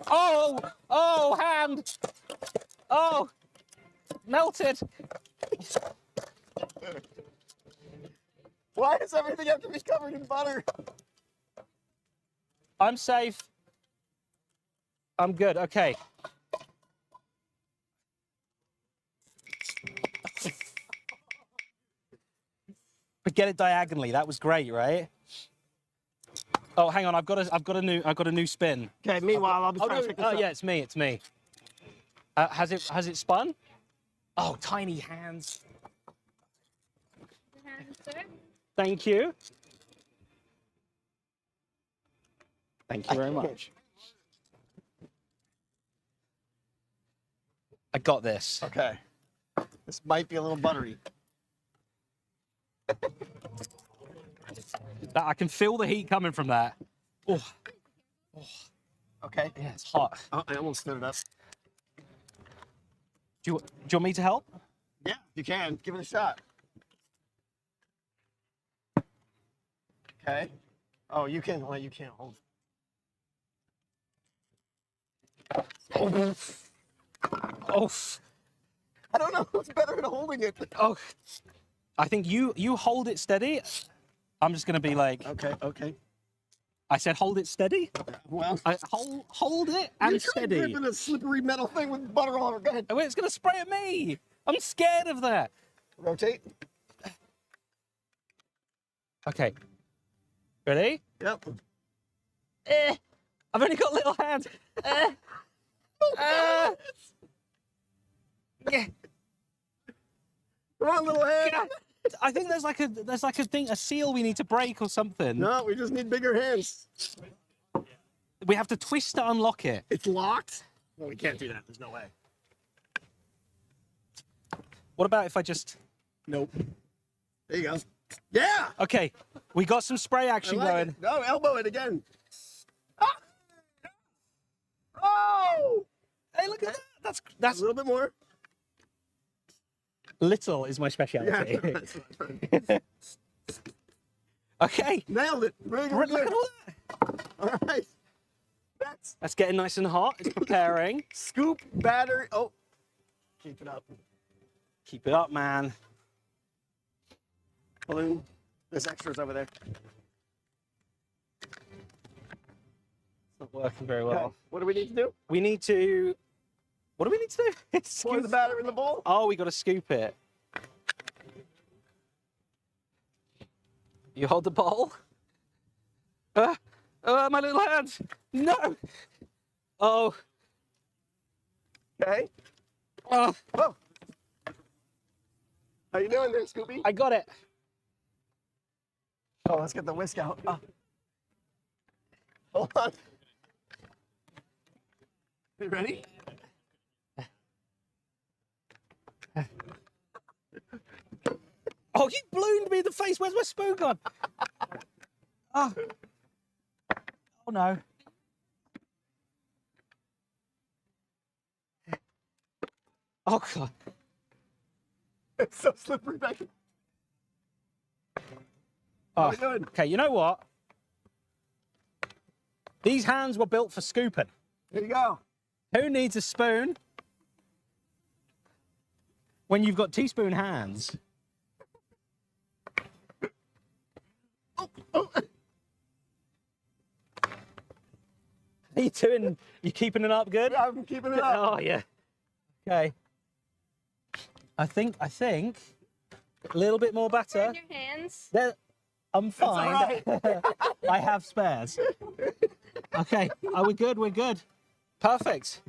oh, oh, hand. Oh, melted. Why does everything have to be covered in butter? I'm safe. I'm good. Okay. but get it diagonally. That was great, right? Oh, hang on. I've got a, I've got a new, I've got a new spin. Okay. Meanwhile, I'll be Oh, trying no, to pick this oh up. yeah, it's me. It's me. Uh, has it, has it spun? Oh, tiny hands. Your hand, sir. Thank you. Thank you very much. I got this. Okay. This might be a little buttery. That I can feel the heat coming from that. Oh. oh, Okay. yeah, it's hot. Oh, I almost stood it up. Do you, do you want me to help? Yeah, you can. Give it a shot. Okay. Oh, you can. Well, you can't hold. Oh, I don't know who's better at holding it. oh. I think you you hold it steady, I'm just gonna be like, Okay, okay. I said, hold it steady. Well, I, hold, hold it and you're and trying steady. gripping a slippery metal thing with butter all over. Go ahead. Oh, it's gonna spray at me. I'm scared of that. Rotate. Okay. Ready? Yep. Eh. I've only got little hands. Eh. Ah. Yeah. Come on, little hand. I think there's like a there's like a thing a seal we need to break or something. No, we just need bigger hands. We have to twist to unlock it. It's locked. No, we can't do that. There's no way. What about if I just Nope. There you go. Yeah. Okay, we got some spray action like going. it. No, elbow it again. Ah! Oh! Hey, look at that. That's that's A little bit more. little is my Yeah. speciality. right. [LAUGHS] okay. Nailed it. Very Look at all that. All right. That's That's getting nice and hot. It's preparing. [LAUGHS] scoop batter. Oh, keep it up. Keep it up, man. Balloon. There's extras over there. It's not working very Okay, well. What do we need to do? We need to. What do we need to do? [LAUGHS] It's Pour the batter in the bowl. Oh, we got to scoop it. You hold the bowl. Uh, uh, my little hands. No. Oh. Okay. Oh, Whoa. How you doing there, Scooby? I got it. Oh, let's get the whisk out. Oh. Hold on. You ready? Oh, you ballooned me in the face. Where's my spoon gone? Oh. Ah. Oh no. Oh god. It's so slippery back. Oh. You? Okay, you know what? These hands were built for scooping. Here you go. Who needs a spoon when you've got teaspoon hands? Oh, [LAUGHS] Are you doing? You keeping it up good? I'm keeping it up. Oh yeah. Okay. I think I think a little bit more batter. Burn your hands. There, I'm fine. [LAUGHS] I have spares. Okay. Are we good? We're good. Perfect.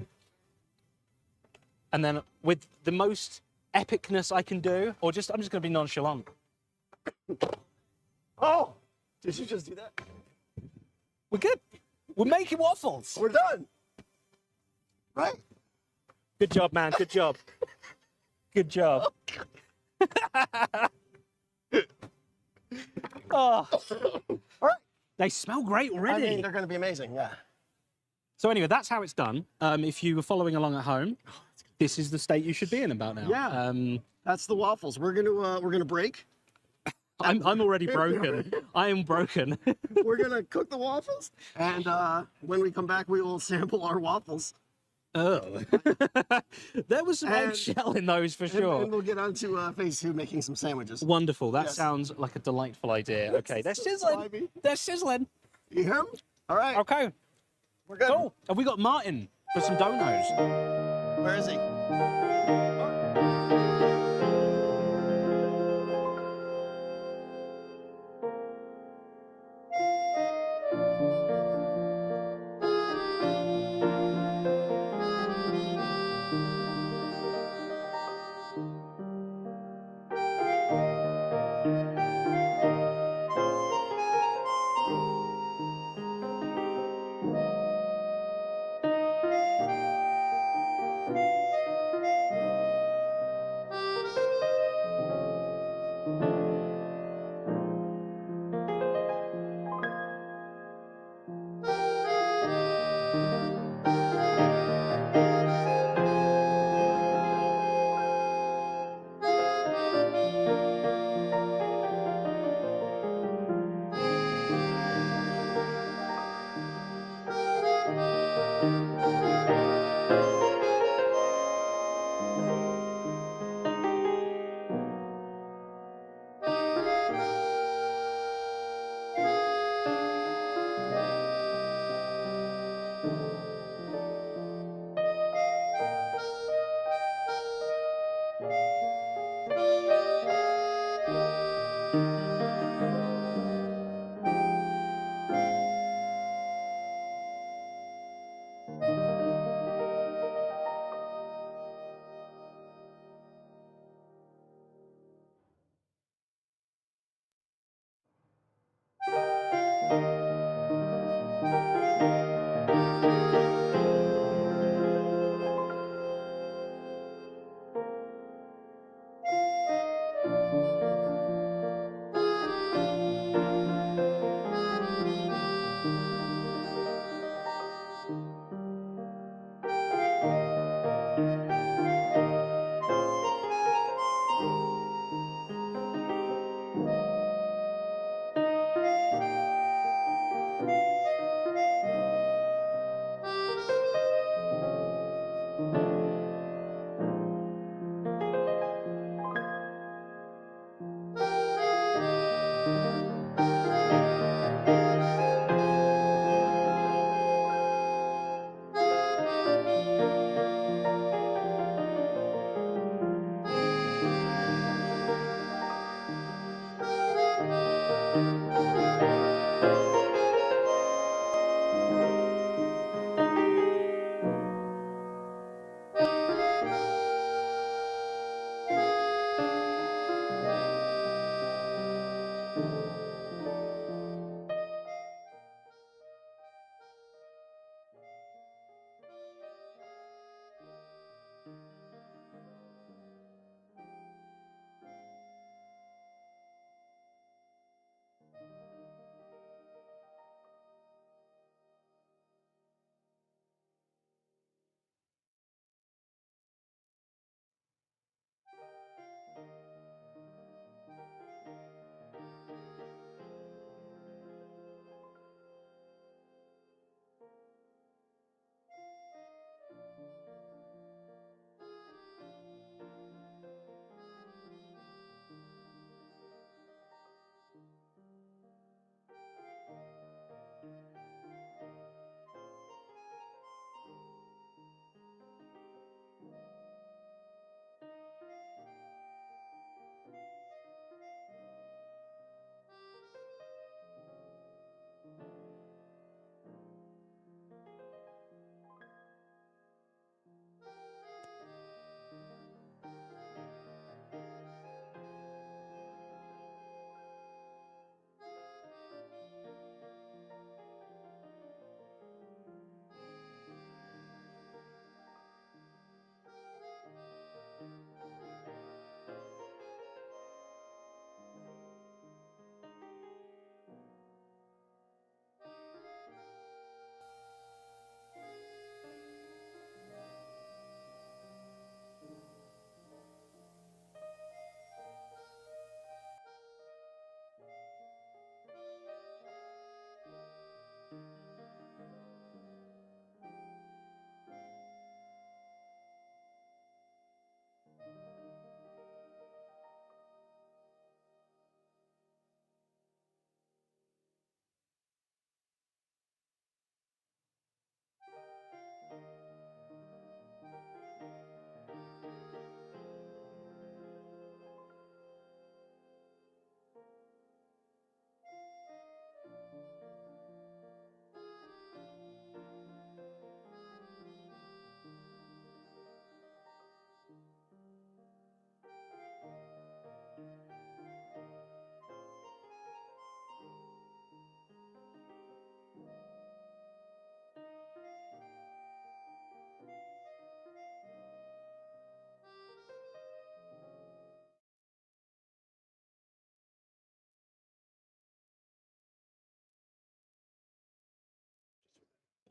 And then with the most epicness I can do, or just I'm just gonna be nonchalant. Oh, did you just do that? We're good. We're making waffles. We're done. Right? Good job, man. Good job. Good job. oh, [LAUGHS] All right. they smell great really. I mean, they're going to be amazing. Yeah. So anyway, that's how it's done. Um, if you were following along at home, this is the state you should be in about now. Yeah. Um, That's the waffles. We're going to uh, we're going to break. [LAUGHS] I'm I'm already broken. I am broken. [LAUGHS] We're going to cook the waffles and uh, when we come back we will sample our waffles. oh, [LAUGHS] there was some And- eggshell in those for sure. and we'll get on to uh, phase 2 making some sandwiches. Wonderful. That Yes. sounds like a delightful idea. Okay, they're sizzling. slimy. They're sizzling. You hear 'em? All right. Okay, We're good. cool. Have we got Martyn for some donos? Where is he? Thank you.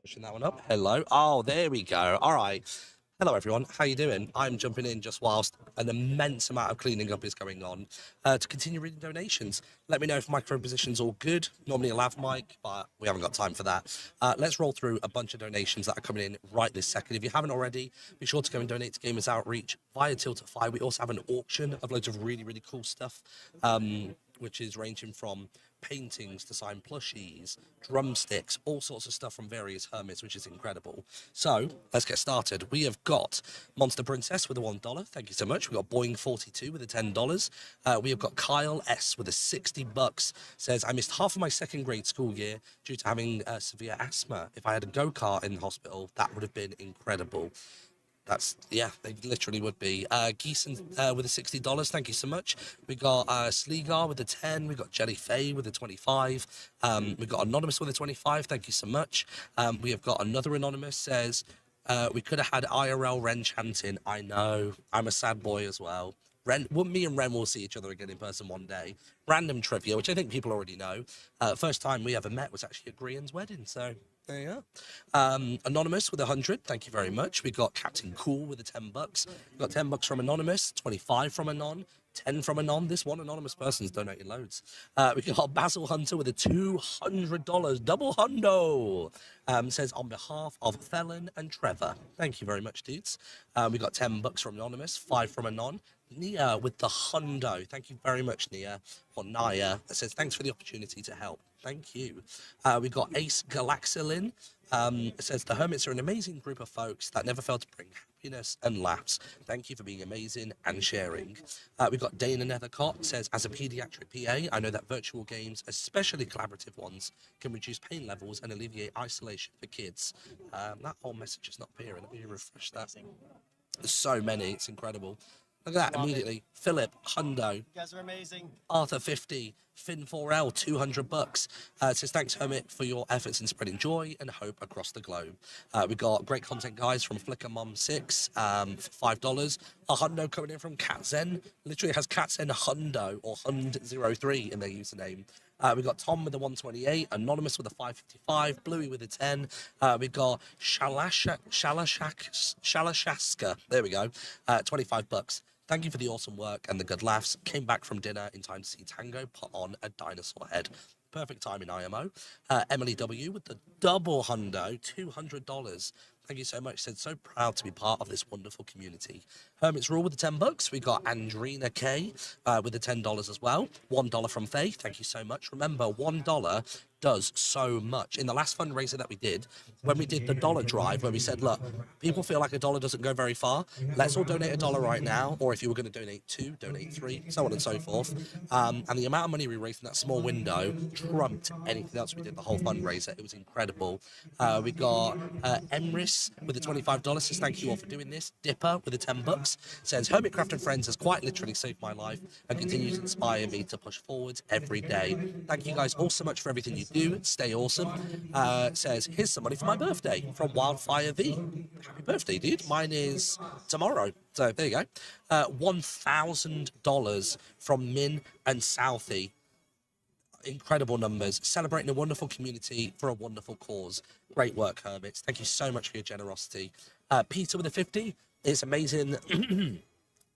Pushing that one up. Hello. Oh, there we go. All right. Hello, everyone. How you doing? I'm jumping in just whilst an immense amount of cleaning up is going on uh, to continue reading donations. Let me know if microphone position's all good. Normally a lav mic, but we haven't got time for that. Uh, let's roll through a bunch of donations that are coming in right this second. If you haven't already, be sure to go and donate to Gamers Outreach via Tiltify. We also have an auction of loads of really, really cool stuff, um, which is ranging from paintings to sign plushies, drumsticks, all sorts of stuff from various hermits, which is incredible. So let's get started. We have got Monster Princess with a one dollar. Thank you so much. We got Boeing forty two with a ten dollars. Uh, we have got Kyle S with a sixty bucks. Says I missed half of my second grade school year due to having uh, severe asthma. If I had a go kart in the hospital, that would have been incredible. That's yeah, they literally would be. Uh, Geeson uh, with the sixty dollars. Thank you so much. We got uh, Sleegar with the ten. We got Jelly Faye with the twenty-five. Um, we got Anonymous with the twenty-five. Thank you so much. Um, we have got another Anonymous says uh, we could have had IRL Ren chanting. I know. I'm a sad boy as well. Ren, well, me and Ren will see each other again in person one day. Random trivia, which I think people already know. Uh, first time we ever met was actually at Grian's wedding. So there you go. Um, Anonymous with a hundred. Thank you very much. We got Captain Cool with the ten bucks. We got ten bucks from Anonymous. Twenty-five from Anon. 10 from Anon. This one anonymous person's donated loads. Uh, we got Basil Hunter with a $200 double hundo. Um, says on behalf of Felon and Trevor. Thank you very much, dudes. Uh, we got 10 bucks from Anonymous, 5 from Anon. Nia with the hundo. Thank you very much, Nia. Or Nia. That says thanks for the opportunity to help. Thank you. Uh, we got Ace Galaxilin. Um, it says the hermits are an amazing group of folks that never fail to bring happiness and laughs. Thank you for being amazing and sharing. Uh, we've got Dana Nethercott says, as a pediatric PA, I know that virtual games, especially collaborative ones, can reduce pain levels and alleviate isolation for kids. Um, that whole message is not appearing. Let me refresh that. There's so many. It's incredible. Look at that immediately. Philip, Hundo, You guys are amazing. Arthur 50, Finn 4L 200 bucks. Uh, says thanks Hermit for your efforts in spreading joy and hope across the globe. Uh, we got great content guys from Flickr Mom 6 um, for five dollars. A hundo coming in from Katzen. Literally has Catzen Hundo or Hund03 in their username. Uh, we got Tom with the 128, Anonymous with a 555, Bluey with a 10. Uh, we got Shalashaska. There we go. Uh, 25 bucks. Thank you for the awesome work and the good laughs. Came back from dinner in time to see Tango put on a dinosaur head. Perfect time in IMO. Uh, Emily W with the double hundo, $200. Thank you so much. Said so proud to be part of this wonderful community. Hermit's Rule with the 10 bucks. We got Andrina K uh, with the $10 as well. $1 from Faith. Thank you so much. Remember, $1 does so much. In the last fundraiser that we did, when we did the dollar drive, where we said, look, people feel like a dollar doesn't go very far. Let's all donate a dollar right now. Or if you were going to donate two, donate three, so on and so forth. Um, and the amount of money we raised in that small window trumped anything else we did the whole fundraiser. It was incredible. Uh, we got uh, Emrys with the $25. Says, thank you all for doing this. Dipper with the 10 bucks says, Hermitcraft and Friends has quite literally saved my life and continues to inspire me to push forward every day. Thank you guys all so much for everything you do. Stay awesome. Uh, says, here's some money for my birthday from Wildfire V. Happy birthday, dude. Mine is tomorrow. So there you go. Uh, $1,000 from Min and Southie incredible numbers, celebrating a wonderful community for a wonderful cause. Great work, Hermits. Thank you so much for your generosity. Uh, Peter with a 50. It's amazing [CLEARS THROAT]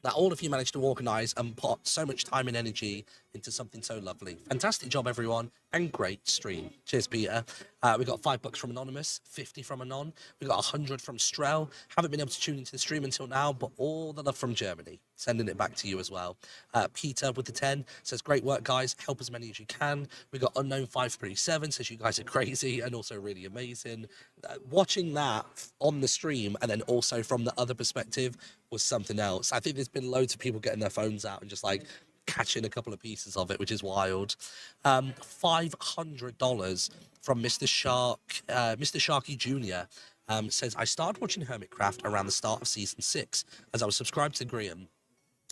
that all of you managed to organise and put so much time and energy into something so lovely. Fantastic job, everyone, and great stream. Cheers, Peter. Uh, we got five bucks from Anonymous, 50 from Anon. We got 100 from Strel. Haven't been able to tune into the stream until now, but all the love from Germany. Sending it back to you as well. Uh, Peter with the 10 says, Great work, guys. Help as many as you can. We got Unknown 537 says, You guys are crazy and also really amazing. Uh, watching that on the stream and then also from the other perspective was something else. I think there's been loads of people getting their phones out and just like catching a couple of pieces of it, which is wild. Um, $500 from Mr. Shark, uh, Mr. Sharky Jr. Um, says, I started watching Hermitcraft around the start of season six as I was subscribed to Graham.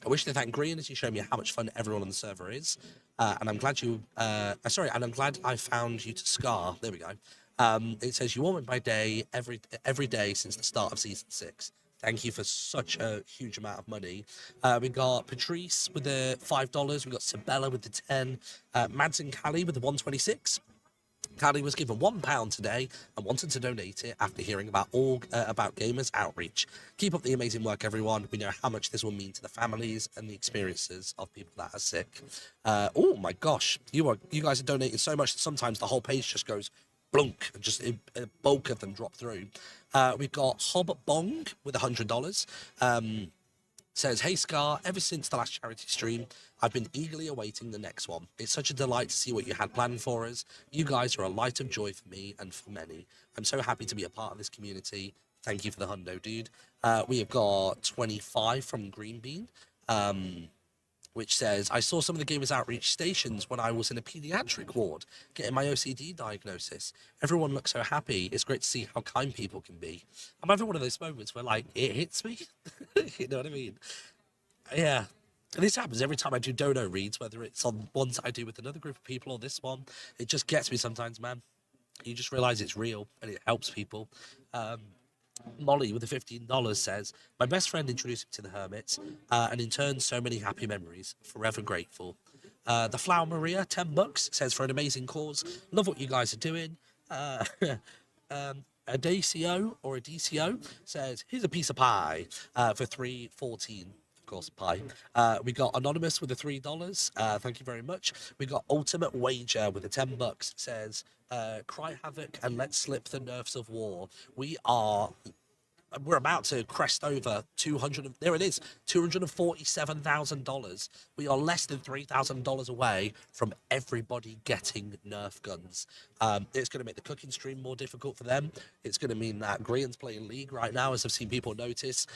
I wish to thank Grian as you showed me how much fun everyone on the server is. Uh, and I'm glad you, uh, sorry, and I'm glad I found you to Scar. There we go. Um, it says you warm my day every every day since the start of season six. Thank you for such a huge amount of money. Uh, we got Patrice with the five dollars. We got Sabella with the ten. Uh, and Callie with the one twenty six. Callie was given one pound today and wanted to donate it after hearing about all uh, about gamers outreach. Keep up the amazing work, everyone. We know how much this will mean to the families and the experiences of people that are sick. Uh, oh my gosh, you are you guys are donating so much that sometimes the whole page just goes blunk and just a, bulk of them drop through. Uh, we've got Hob Bong with hundred dollars. Um, says, Hey Scar, ever since the last charity stream, I've been eagerly awaiting the next one. It's such a delight to see what you had planned for us. You guys are a light of joy for me and for many. I'm so happy to be a part of this community. Thank you for the hundo, dude. Uh, we have got 25 from Green Bean. Um, which says, I saw some of the Gamers Outreach stations when I was in a pediatric ward getting my OCD diagnosis. Everyone looks so happy. It's great to see how kind people can be. I'm having one of those moments where, like, it hits me. [LAUGHS] you know what I mean? Yeah. And this happens every time I do dono reads, whether it's on ones I do with another group of people or this one. It just gets me sometimes, man. You just realize it's real and it helps people. Um, Molly with the fifteen dollars says, "My best friend introduced me to the hermits, uh, and in turn, so many happy memories. Forever grateful." Uh, the Flower Maria, ten bucks, says for an amazing cause. Love what you guys are doing. Uh, [LAUGHS] um, a DCO or a DCO says, "Here's a piece of pie uh, for three fourteen. Of course, pie. Uh, we got Anonymous with the three dollars. Uh, thank you very much. We got Ultimate Wager with the ten bucks. Says, uh, "Cry havoc and let slip the nerfs of war. We are." We're about to crest over 200. There it is, $247,000. We are less than $3,000 away from everybody getting Nerf guns. Um, it's going to make the cooking stream more difficult for them. It's going to mean that Grian's playing League right now, as I've seen people notice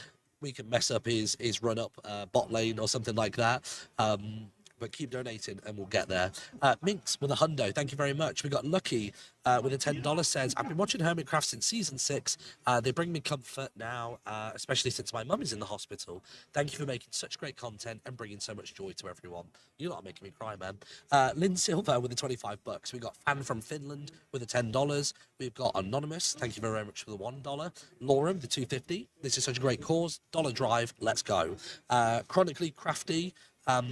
we can mess up his his run up uh, bot lane or something like that. Um, but keep donating and we'll get there. Uh, Minx with a hundo, thank you very much. We got Lucky uh, with a ten dollars says, I've been watching Hermitcraft since season six. Uh, they bring me comfort now, uh, especially since my mum is in the hospital. Thank you for making such great content and bringing so much joy to everyone. You're not making me cry, man. Uh, Lynn Silver with the twenty-five bucks. We got Fan from Finland with ten dollars. We've got Anonymous. Thank you very much for the one dollar. Laura with the two fifty. This is such a great cause. Dollar Drive. Let's go. Uh, Chronically Crafty. Um,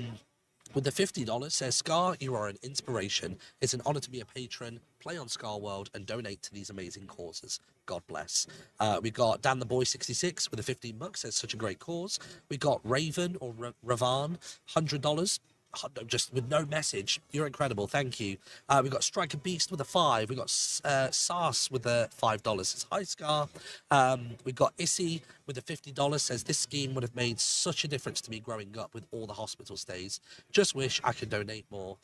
with the $50 says Scar, you are an inspiration. It's an honor to be a patron, play on Scar World, and donate to these amazing causes. God bless. Uh, we got Dan the Boy 66 with a 15 bucks, says such a great cause. We got Raven or R- Ravan, $100. Just with no message, you're incredible. Thank you. Uh, we got Striker Beast with a five. We've got uh, Sars with a five dollars. Says hi Scar. Um, we got Issy with a fifty dollars. Says this scheme would have made such a difference to me growing up with all the hospital stays. Just wish I could donate more.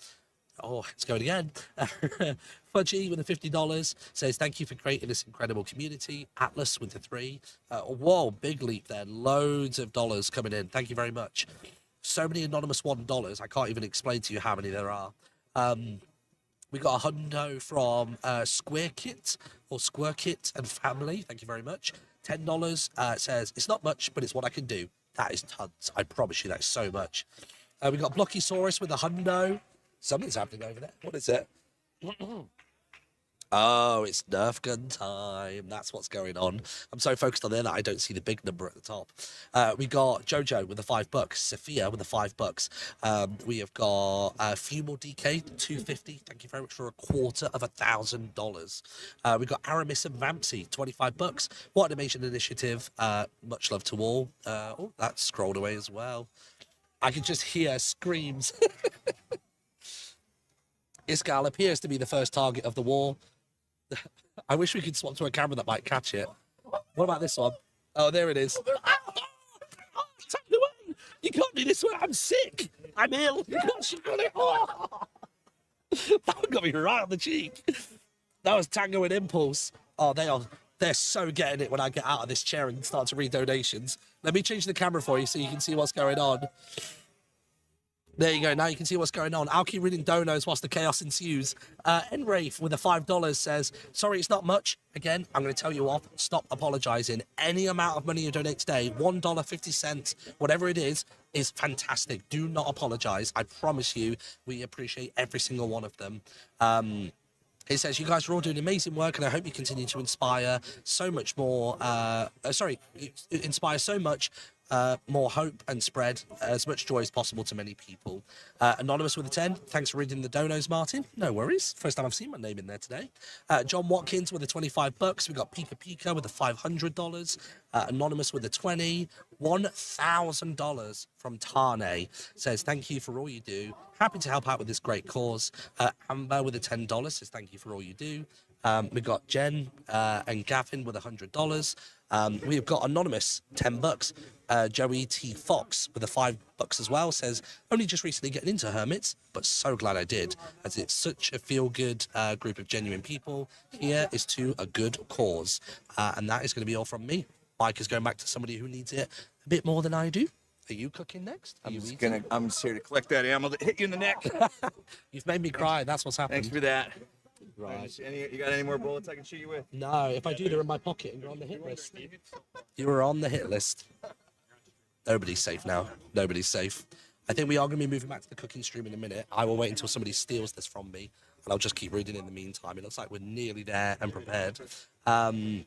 Oh, it's going again. [LAUGHS] Fudgy with fifty dollars says thank you for creating this incredible community. Atlas with the three. Uh, whoa, big leap there. Loads of dollars coming in. Thank you very much. So many anonymous one dollars. I can't even explain to you how many there are. Um, we got a hundo from uh, Square Kit or Square Kit and family. Thank you very much. Ten dollars uh, says it's not much, but it's what I can do. That is tons. I promise you, that is so much. Uh, we got Blockysaurus with a hundo. Something's happening over there. What is it? [CLEARS THROAT] Oh, it's Nerf gun time. That's what's going on. I'm so focused on there that I don't see the big number at the top. Uh, we got Jojo with the five bucks, Sophia with the five bucks. Um, we have got a few more DK, 250. Thank you very much for a quarter of a thousand dollars. Uh, we got Aramis and Vampsy, 25 bucks. What an amazing initiative. Uh, much love to all. Uh, oh, that scrolled away as well. I can just hear screams. [LAUGHS] Iskall appears to be the first target of the war. I wish we could swap to a camera that might catch it. What about this one? Oh, there it is. Oh, it's out of the way. You can't do this way. I'm sick. I'm ill. You shoot it. Oh. That one got me right on the cheek. That was Tango and Impulse. Oh, they are. They're so getting it when I get out of this chair and start to read donations. Let me change the camera for you so you can see what's going on. There you go. Now you can see what's going on. I'll keep reading donos whilst the chaos ensues. Uh, Enrafe with a five dollars says, "Sorry, it's not much. Again, I'm going to tell you off. Stop apologising. Any amount of money you donate today, one dollar fifty cents, whatever it is, is fantastic. Do not apologise. I promise you, we appreciate every single one of them." Um, says you guys are all doing amazing work, and I hope you continue to inspire so much more. Uh, uh, sorry, inspire so much uh, more hope and spread as much joy as possible to many people. Uh, Anonymous with a 10, thanks for reading the donos, Martyn. No worries. First time I've seen my name in there today. Uh, John Watkins with the 25 bucks. We got Pika Pika with the $500. Uh, Anonymous with the 20. $1,000 from Tane says, Thank you for all you do. Happy to help out with this great cause. Uh, Amber with the $10 says, Thank you for all you do. Um, we've got Jen uh, and Gavin with a $100. Um, we've got Anonymous, 10 bucks. Uh, Joey T. Fox with the five bucks as well says, only just recently getting into Hermits, but so glad I did, as it's such a feel good uh, group of genuine people. Here is to a good cause. Uh, and that is going to be all from me. Mike is going back to somebody who needs it a bit more than I do. Are you cooking next? Are I'm just eating? gonna. I'm just here to collect that ammo that hit you in the neck. [LAUGHS] You've made me cry. That's what's happening. Thanks for that. Right. Any, you got any more bullets I can shoot you with? No, if I do, they're in my pocket and you're on the hit list. You were on the hit list. Nobody's safe now. Nobody's safe. I think we are going to be moving back to the cooking stream in a minute. I will wait until somebody steals this from me, and I'll just keep reading in the meantime. It looks like we're nearly there and prepared. Um,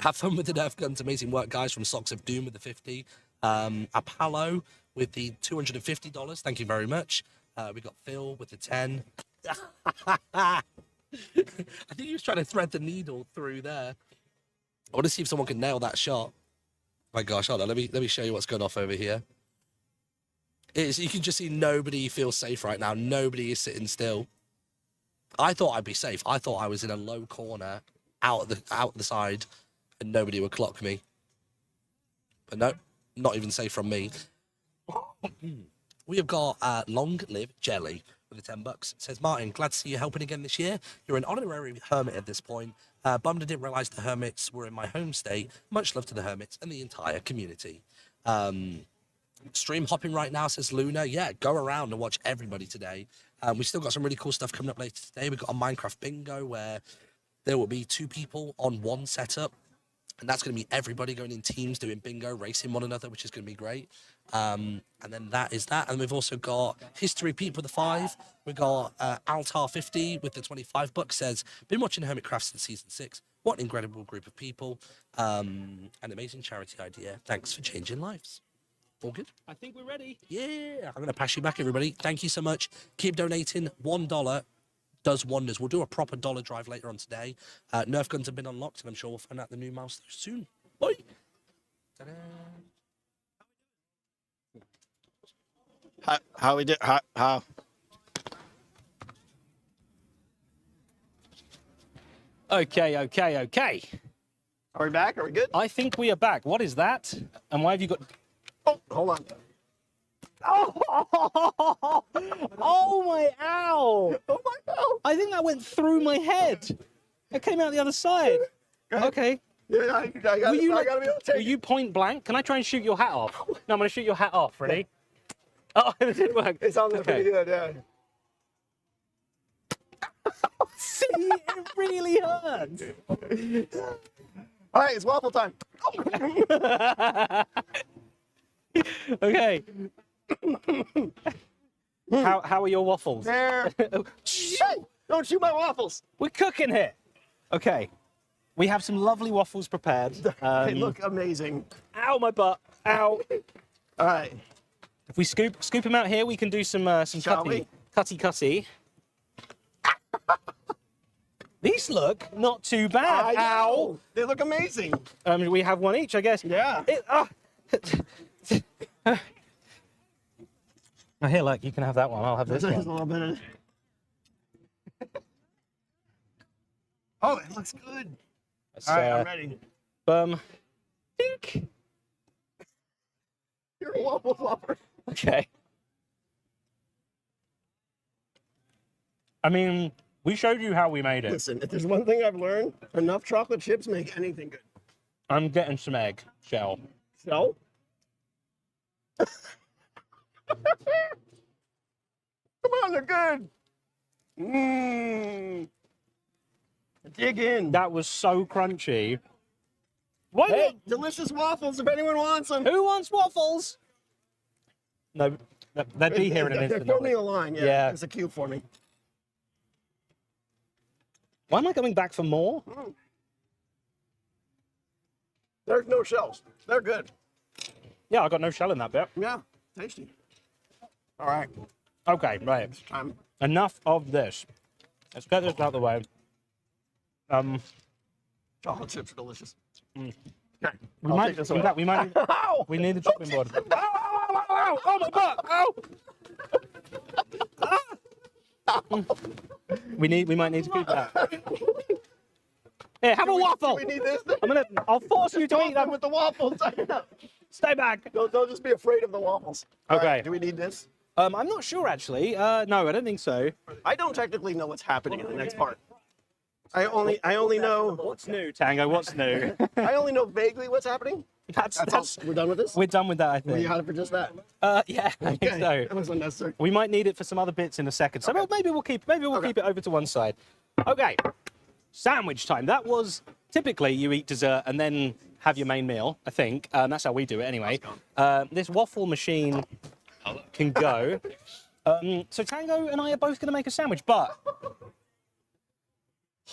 have fun with the Nerf guns. Amazing work, guys, from Socks of Doom with the 50. Um, Apollo with the $250. Thank you very much. Uh, we got Phil with the 10. [LAUGHS] I think he was trying to thread the needle through there. I want to see if someone can nail that shot. My gosh, hold on. Let me let me show you what's going off over here. It's, you can just see nobody feels safe right now. Nobody is sitting still. I thought I'd be safe. I thought I was in a low corner, out the out the side, and nobody would clock me. But no, not even safe from me. [LAUGHS] we have got uh, Long Live Jelly with the 10 bucks. It says, Martyn, glad to see you helping again this year. You're an honorary hermit at this point. Uh, bummed I didn't realise the hermits were in my home state. Much love to the hermits and the entire community. Um, stream hopping right now, says Luna. Yeah, go around and watch everybody today. Um, we've still got some really cool stuff coming up later today. We've got a Minecraft bingo where there will be two people on one setup. And that's going to be everybody going in teams doing bingo, racing one another, which is going to be great. Um, and then that is that. And we've also got History Pete with the five. We've got uh, Altar 50 with the 25 bucks says, been watching Hermitcraft since season six. What an incredible group of people. Um, an amazing charity idea. Thanks for changing lives. All good? I think we're ready. Yeah. I'm going to pass you back, everybody. Thank you so much. Keep donating. $1 does wonders. We'll do a proper dollar drive later on today. Uh, Nerf guns have been unlocked, and I'm sure we'll find out the new mouse soon. Bye. Ta-da. How, how we do? How, how? Okay, okay, okay. Are we back? Are we good? I think we are back. What is that? And why have you got? Oh, hold on. Oh, [LAUGHS] oh my ow! Oh my god. I think that went through my head. It came out the other side. Okay. Yeah, I, I, gotta, Will you, I like- gotta be able to will take you point blank? Can I try and shoot your hat off? No, I'm going to shoot your hat off. Ready? Oh, [LAUGHS] it didn't work. it. It's on there Okay. pretty good, yeah. See, it really hurts. [LAUGHS] All right, it's waffle time. [LAUGHS] okay. how, how are your waffles? There. hey, don't shoot my waffles. We're cooking here. Okay. We have some lovely waffles prepared. they Um, look amazing. Ow, my butt. Ow. All right. If we scoop scoop them out here, we can do some uh, some Shall cutty, cutty cutty. [LAUGHS] These look not too bad. I Ow. know. They look amazing. Um, we have one each, I guess. Yeah. It, [LAUGHS] oh, here, look, you can have that one. I'll have this There's a one. little bit of. [LAUGHS] oh, it looks good. Let's, All right, uh, I'm ready. Bum. Dink. You're a waffle lover. Okay. I mean, we showed you how we made it. Listen, if there's one thing I've learned, enough chocolate chips make anything good. I'm getting some egg shell. So? [LAUGHS] Come on, they're good. Mmm. Dig in. That was so crunchy. What? Hey, delicious waffles if anyone wants them. Who wants waffles? No, th- they'd be here in an instant. They're filming a line, yeah. Yeah. It's a cue for me. Why am I coming back for more? There's no shells. They're good. Yeah, I got no shell in that bit. Yeah, tasty. All right, Okay, right. time. Enough of this. Let's get this out of the way. Um, Chocolate chips are delicious. Mm. Okay, we I'll might, away. we might, [LAUGHS] Ow! we need the chopping board. [LAUGHS] Ow, ow, ow, oh my! Ow! We need, we might need to keep that. Here, have a waffle. We need this. I'm gonna, I'll force you to eat them. with the waffles. [LAUGHS] Stay back. don't, don't just be afraid of the waffles. All right, Okay. do we need this? Um, I'm not sure actually. Uh, no, I don't think so. I don't technically know what's happening in the next part. I only I only know What's new, Tango? What's new? [LAUGHS] I only know vaguely what's happening. that's, That's, that's, all. We're done with this. we're done with that, I we think. got it for just that. Uh, yeah, I think Okay, so. that was unnecessary. We might need it for some other bits in a second. So well, maybe we'll keep maybe we'll Okay. keep it over to one side. Okay. Sandwich time. That was typically you eat dessert and then have your main meal, I think. Um, that's how we do it anyway. Uh, this waffle machine can go. Um, so Tango and I are both going to make a sandwich, but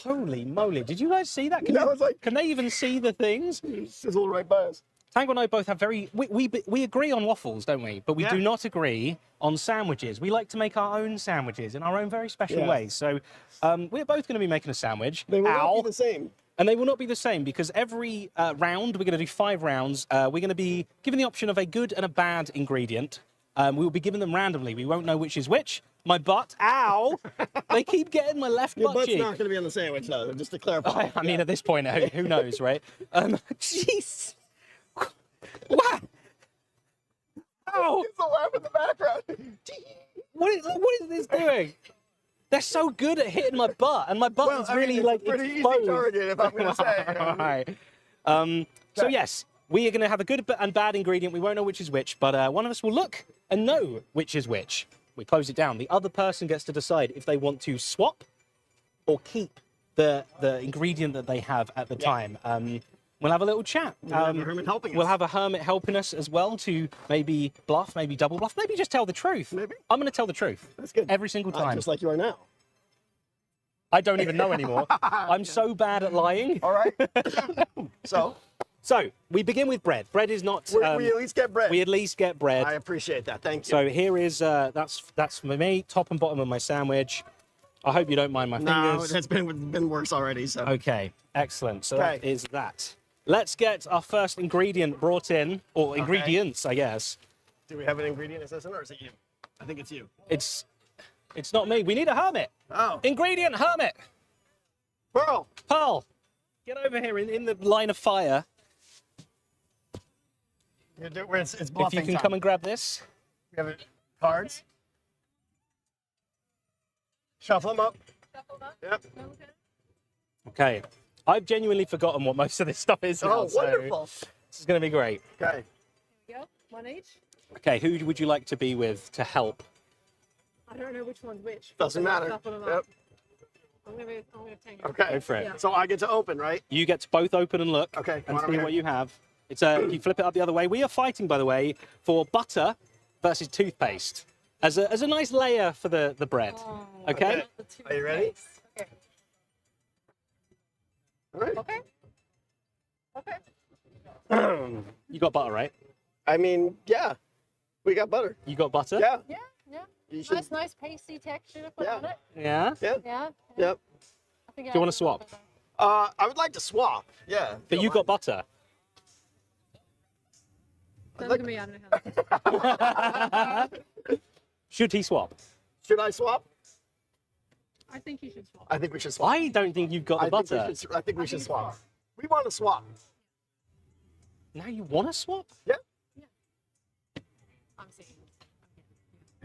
holy moly, did you guys see that? Can, That you- was like- can they even see the things? [LAUGHS] Sizzle all right by us. Tango and I both have very we, we we agree on waffles, don't we? But we do not agree on sandwiches. We like to make our own sandwiches in our own very special Yeah. ways. So um, we're both going to be making a sandwich. They will Ow. not be the same. And they will not be the same because every uh, round, we're going to do five rounds. Uh, we're going to be given the option of a good and a bad ingredient. Um, we will be given them randomly. We won't know which is which. My butt, ow! [LAUGHS] they keep getting my left Your butt butt's cheek. not going to be on the sandwich, though. Just to clarify. I, I mean, at this point, who, who knows, right? Um, [LAUGHS] jeez. Wow. Ow! It's the laugh in the background. What is, what is this doing? They're so good at hitting my butt, and my butt Well, is I mean, really like pretty exposed. easy target, if I'm going to say. All [LAUGHS] right. Um, so yes, we are going to have a good and bad ingredient. We won't know which is which, but uh, one of us will look and know which is which. We close it down. The other person gets to decide if they want to swap or keep the the ingredient that they have at the time. Um, we'll have a little chat. have a Um, We'll have a hermit helping us as well to maybe bluff, maybe double bluff, maybe just tell the truth. Maybe. I'm going to tell the truth. That's good. Every single Uh, time. just like you are now. I don't even know anymore. [LAUGHS] I'm so bad at lying. All right. [LAUGHS] [COUGHS] so So we begin with bread. Bread is not. we, um, we at least get bread. we at least get bread. I appreciate that. Thank you. So here is uh, that's that's for me, top and bottom of my sandwich. I hope you don't mind my no, fingers. it's been been worse already. So Okay, excellent. So that Okay. is that. Let's get our first ingredient brought in, or ingredients, I guess. do we have an ingredient assistant or is it you? I think it's you. It's it's not me. We need a hermit. Oh, Ingredient hermit. Pearl. Pearl, get over here in, in the line of fire. You're It's, it's If you can time. come and grab this. We have it. cards. Shuffle them up. Yep. Okay. I've genuinely forgotten what most of this stuff is now. Oh, so wonderful. This is going to be great. Okay. Go. One each. Okay, who would you like to be with to help? I don't know which one's which. Doesn't matter. Shuffle up. Yep. I'm gonna, be- I'm gonna take it. Okay. Go for it. Yeah. So I get to open, right? You get to both open and look Okay, come and on over see here. what you have. It's a, you flip it up the other way. We are fighting, by the way, for butter versus toothpaste as a, as a nice layer for the, the bread. Oh, Okay? the Are you ready? Okay. All right. Okay. Okay. [CLEARS THROAT] You got butter, right? I mean, yeah. We got butter. You got butter? Yeah. Yeah. Yeah. You should. Nice, nice pasty texture to put Yeah. on it. Yeah? Yeah. Yeah. Yep. I think Do you wanna swap? Uh, I would like to swap. Yeah. But you got butter. Don't look at me. I don't know how. Should he swap? Should I swap? I think you should swap. I think we should swap. I don't think you've got the I butter. we should, I think we should swap. We want to swap. Now you want to swap? Yeah. I'm seeing.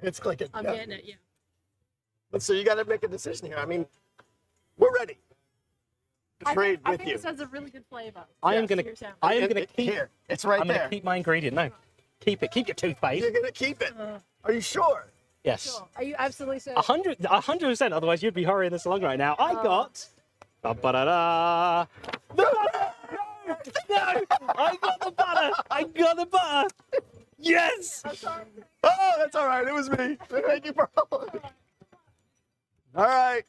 It's clicking. I'm yeah. getting it. Yeah. But so you got to make a decision here. I mean, we're ready to I trade think, I think you. this has a really good flavor. I am Yeah, gonna to your sandwich. I am It- gonna it- keep here. It's right I'm there. gonna keep my ingredient. No. Keep it. Keep your toothpaste. You're gonna keep it. Uh, Are you sure? Yes. Sure. Are you absolutely sure? A hundred, a hundred percent. Otherwise, you'd be hurrying this along right now. I uh, got. Da, ba, da, da. No, no, no! I got the butter. I got the butter. Yes. Oh, that's all right. It was me. Thank you, Pearl. All right.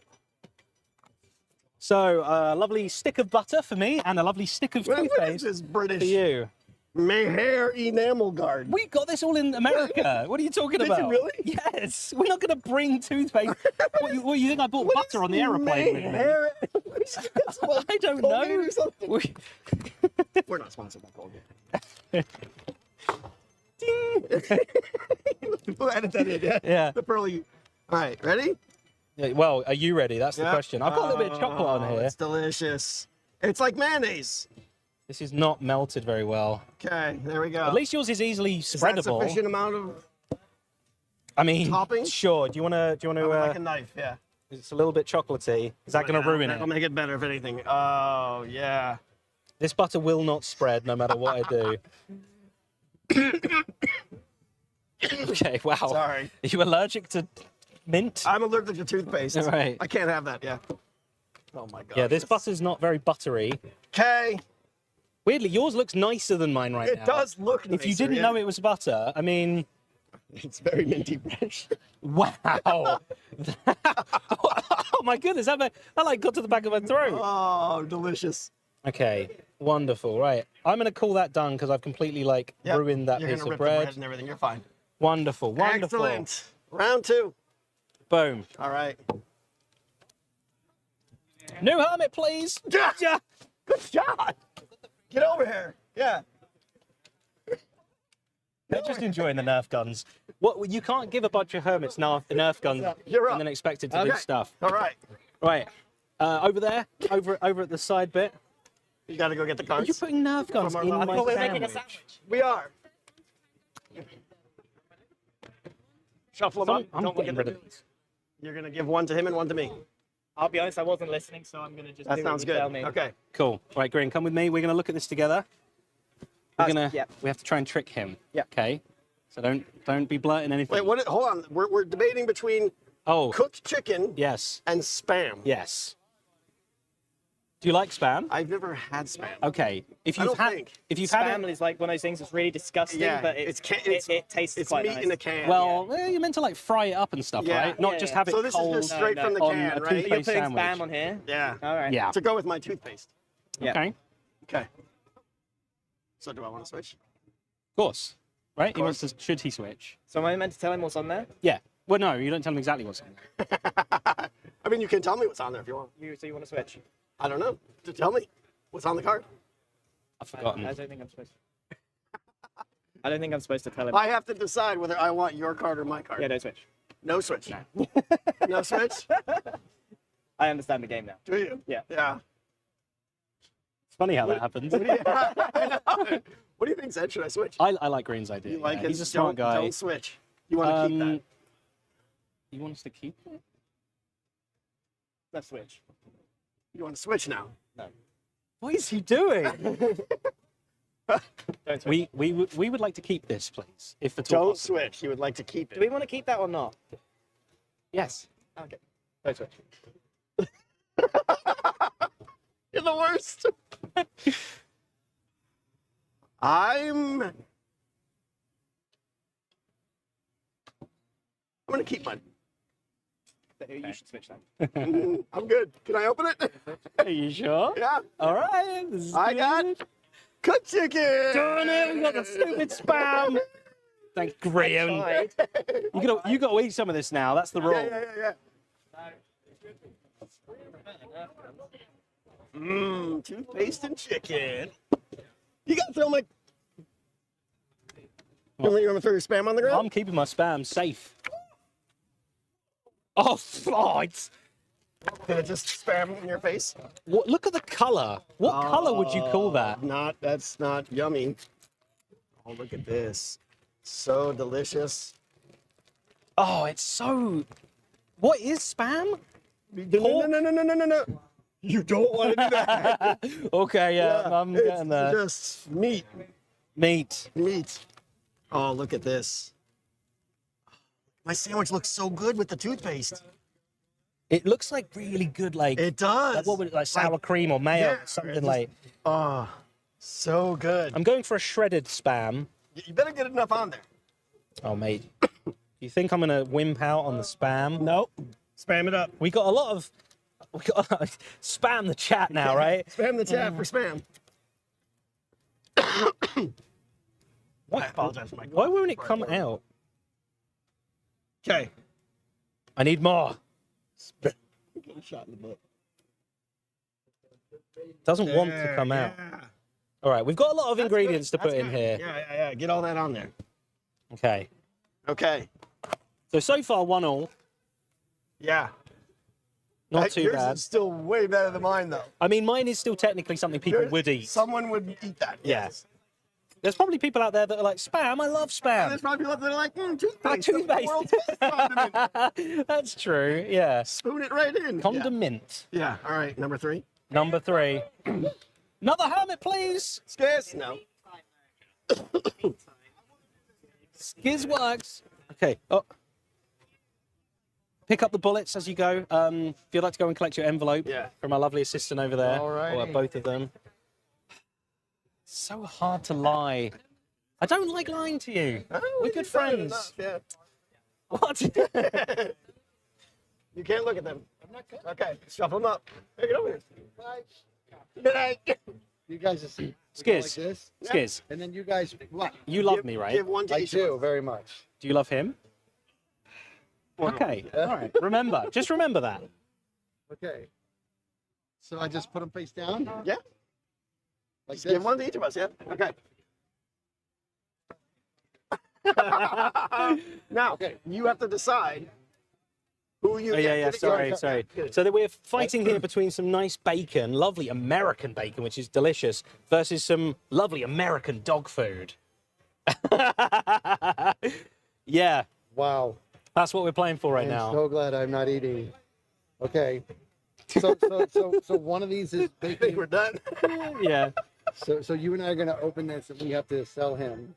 So, uh, a lovely stick of butter for me, and a lovely stick of What, what is toothpaste this for British you. hair enamel guard? We got this all in America. [LAUGHS] What are you talking Did you about? really? Yes. We're not going to bring toothpaste. [LAUGHS] what, you, what, you think I bought What butter on the airplane with me? Mayhair- [LAUGHS] What is this? What, I don't know. We- We're not sponsored by Colgate. we'll edit that in. Yeah. Yeah. The pearly. All right. Ready? Yeah, Well, are you ready? That's the question. I've got a little bit of chocolate on here. It's delicious. It's like mayonnaise. This is not melted very well. Okay, there we go. At least yours is easily is spreadable. sufficient amount of I mean, topping? sure. Do you want to? Do you want to? like Uh, a knife? Yeah. it's a little bit chocolatey. Is that going to ruin it? That'll make it better if anything. Oh yeah. This butter will not spread no matter what I do. [LAUGHS] [COUGHS] okay. Wow. Sorry. Are you allergic to mint? I'm allergic to toothpaste. [LAUGHS] Right. I can't have that. Yeah. Oh my god. yeah, this butter's not very buttery. Okay. Weirdly, yours looks nicer than mine right It now. It does look. nicer. If you didn't yeah. know it was butter, I mean, it's very minty fresh. wow. [LAUGHS] [LAUGHS] oh my goodness, that, that like got to the back of my throat. Oh, delicious. Okay, wonderful. Right, I'm gonna call that done because I've completely like Yep. ruined that You're piece gonna of bread. bread and everything. You're fine. Wonderful, wonderful. Excellent. Round two. Boom. All right. New hermit, please. Yeah. [LAUGHS] Yeah. Good shot. Get over here. Yeah. They're just enjoying the Nerf guns. What you can't give a bunch of hermits Nerf, Nerf guns You're and then expect it to do stuff. All right. Right, uh, over there, over over at the side bit. You gotta go get the Are you cards. putting Nerf guns our in my I we were making a sandwich? sandwich. We are. Shuffle them Some- up. I'm Don't look getting at rid the of these. You're gonna give one to him and one to me. I'll be honest, I wasn't listening, so I'm gonna just. That do sounds what you good. Tell me. Okay. Cool. Right, Grian, come with me. We're going to look at this together. We're Uh, gonna. yeah. We have to try and trick him. Yeah. Okay. So don't don't be blurting anything. Wait, what? Hold on. We're, we're debating between Oh. cooked chicken Yes. and spam. Yes. Do you like spam? I've never had spam. Okay. If you've don't had think. if you've had Spam it, is like one of those things that's really disgusting, Yeah, but it, it's ca- it, it's- it, tastes It's quite meat nice. in a can. well, eh, you're meant to like fry it up and stuff, Yeah. right? Not Yeah, just yeah. have it so this cold. is just straight No, from the no. can, right? You're putting sandwich. spam on here. Yeah. All right. Yeah. To go with my toothpaste. Yeah. Okay. Okay. So do I want to switch? Of course. Right? He course. wants to. Should he switch? So am I meant to tell him what's on there? Yeah. Well, no, you don't tell him exactly what's on there. [LAUGHS] I mean, you can tell me what's on there if you want. You, so you want to switch? I don't know. Just tell me what's on the card. I've I, forgotten. I don't think I'm supposed to. [LAUGHS] I don't think I'm supposed to tell him. I have to decide whether I want your card or my card. Yeah, don't switch. No switch. [LAUGHS] no switch. I understand the game now. Do you? Yeah. Yeah. It's funny how that happens. [LAUGHS] I know. What do you think, Zed? Should I switch? I, I like Grian's idea. You like yeah. it? He's a smart don't, guy. Don't switch. You want to keep Um, that? You want us to keep it? Let's switch. You want to switch now? No. What is he doing? [LAUGHS] Don't we, we, would- we would like to keep this, please. If at all Don't possible. switch. You would like to keep Do we want to keep that or not? Yes. Okay. Don't switch. [LAUGHS] You're the worst. I'm. I'm gonna keep mine. You should switch then. Mm, [LAUGHS] I'm good. Can I open it? Are you sure? [LAUGHS] yeah. All right. this is I got good. cooked chicken. Darn it, we got the stupid spam. Thanks, Grian. You got you got to eat some of this now. That's the rule. Yeah, yeah, yeah, yeah. Mmm, toothpaste and chicken. You gotta throw my. You want me to throw your spam on the ground? I'm keeping my spam safe. Oh, oh it's, Did it just spam in your face? what, look at the color. What color would you call oh, that? Not. That's not yummy. Oh, look at this. So delicious. Oh, it's so. What is spam? No, no, no, no, no, no, no. You don't want to do that. [LAUGHS] okay, yeah, I'm it's getting there. just meat, Meat. meat. Oh, look at this. My sandwich looks so good with the toothpaste. It looks like really good, like, It does. like what would it like sour cream or mayo, yeah, or something just- like. Oh, so good. I'm going for a shredded spam. You better get enough on there. Oh, mate. Do [COUGHS] you think I'm gonna wimp out on the spam? Nope. Spam it up. We got a lot of. We got [LAUGHS] spam the chat now, right? Spam the chat for mm. spam. [COUGHS] Why, apologize for my why won't it come out? Okay. I need more. Shot in the butt. Doesn't want to There, come out. All right, we've got a lot of That's ingredients good, to put that's in here. Yeah, yeah, yeah. Get all that on there. Okay. Okay. So so far one all, Yeah. not too yours bad. is still way better than mine, though. I mean, mine is still technically something people Yours- would eat. Someone would eat that. Yeah. Yes. There's probably people out there that are like spam. I love spam. There's probably people that are like, mm, toothpaste. That's toothpaste. [LAUGHS] That's true. Yeah. Spoon it right in. Condiment. Yeah. yeah. All right. Number three. Number three. [COUGHS] Another hermit, please. Skiz. No. [COUGHS] Skiz works. Okay. Oh. Pick up the bullets as you go. Um, if you'd like to go and collect your envelope Yeah. from our lovely assistant over there, Alrighty. or both of them. So hard to lie. I don't like lying to you. Oh, We're good friends. enough, [LAUGHS] What? [LAUGHS] You can't look at them. Okay. Shuffle them up. Hey, get over here. Good night. [LAUGHS] You guys just we go Skiz. like this, Skiz, and then you guys what? you love Give- me, right? Give one to I each do us. very much. Do you love him? Okay. All right. Remember. Just remember that. Okay. So I just put them face down Yeah. Like Just this. give one to each of us. Yeah. [LAUGHS] Okay. [LAUGHS] now, Okay. you have to decide who you. Oh, yeah, yeah. Sorry, sorry. So that we're fighting here between some nice bacon, lovely American bacon, which is delicious, versus some lovely American dog food. [LAUGHS] yeah, Wow. that's what we're playing for right now. I'm now. so glad I'm not eating. Okay. So so so so one of these is I think we're done. Yeah. So, so you and I are gonna open this, and we have to sell him.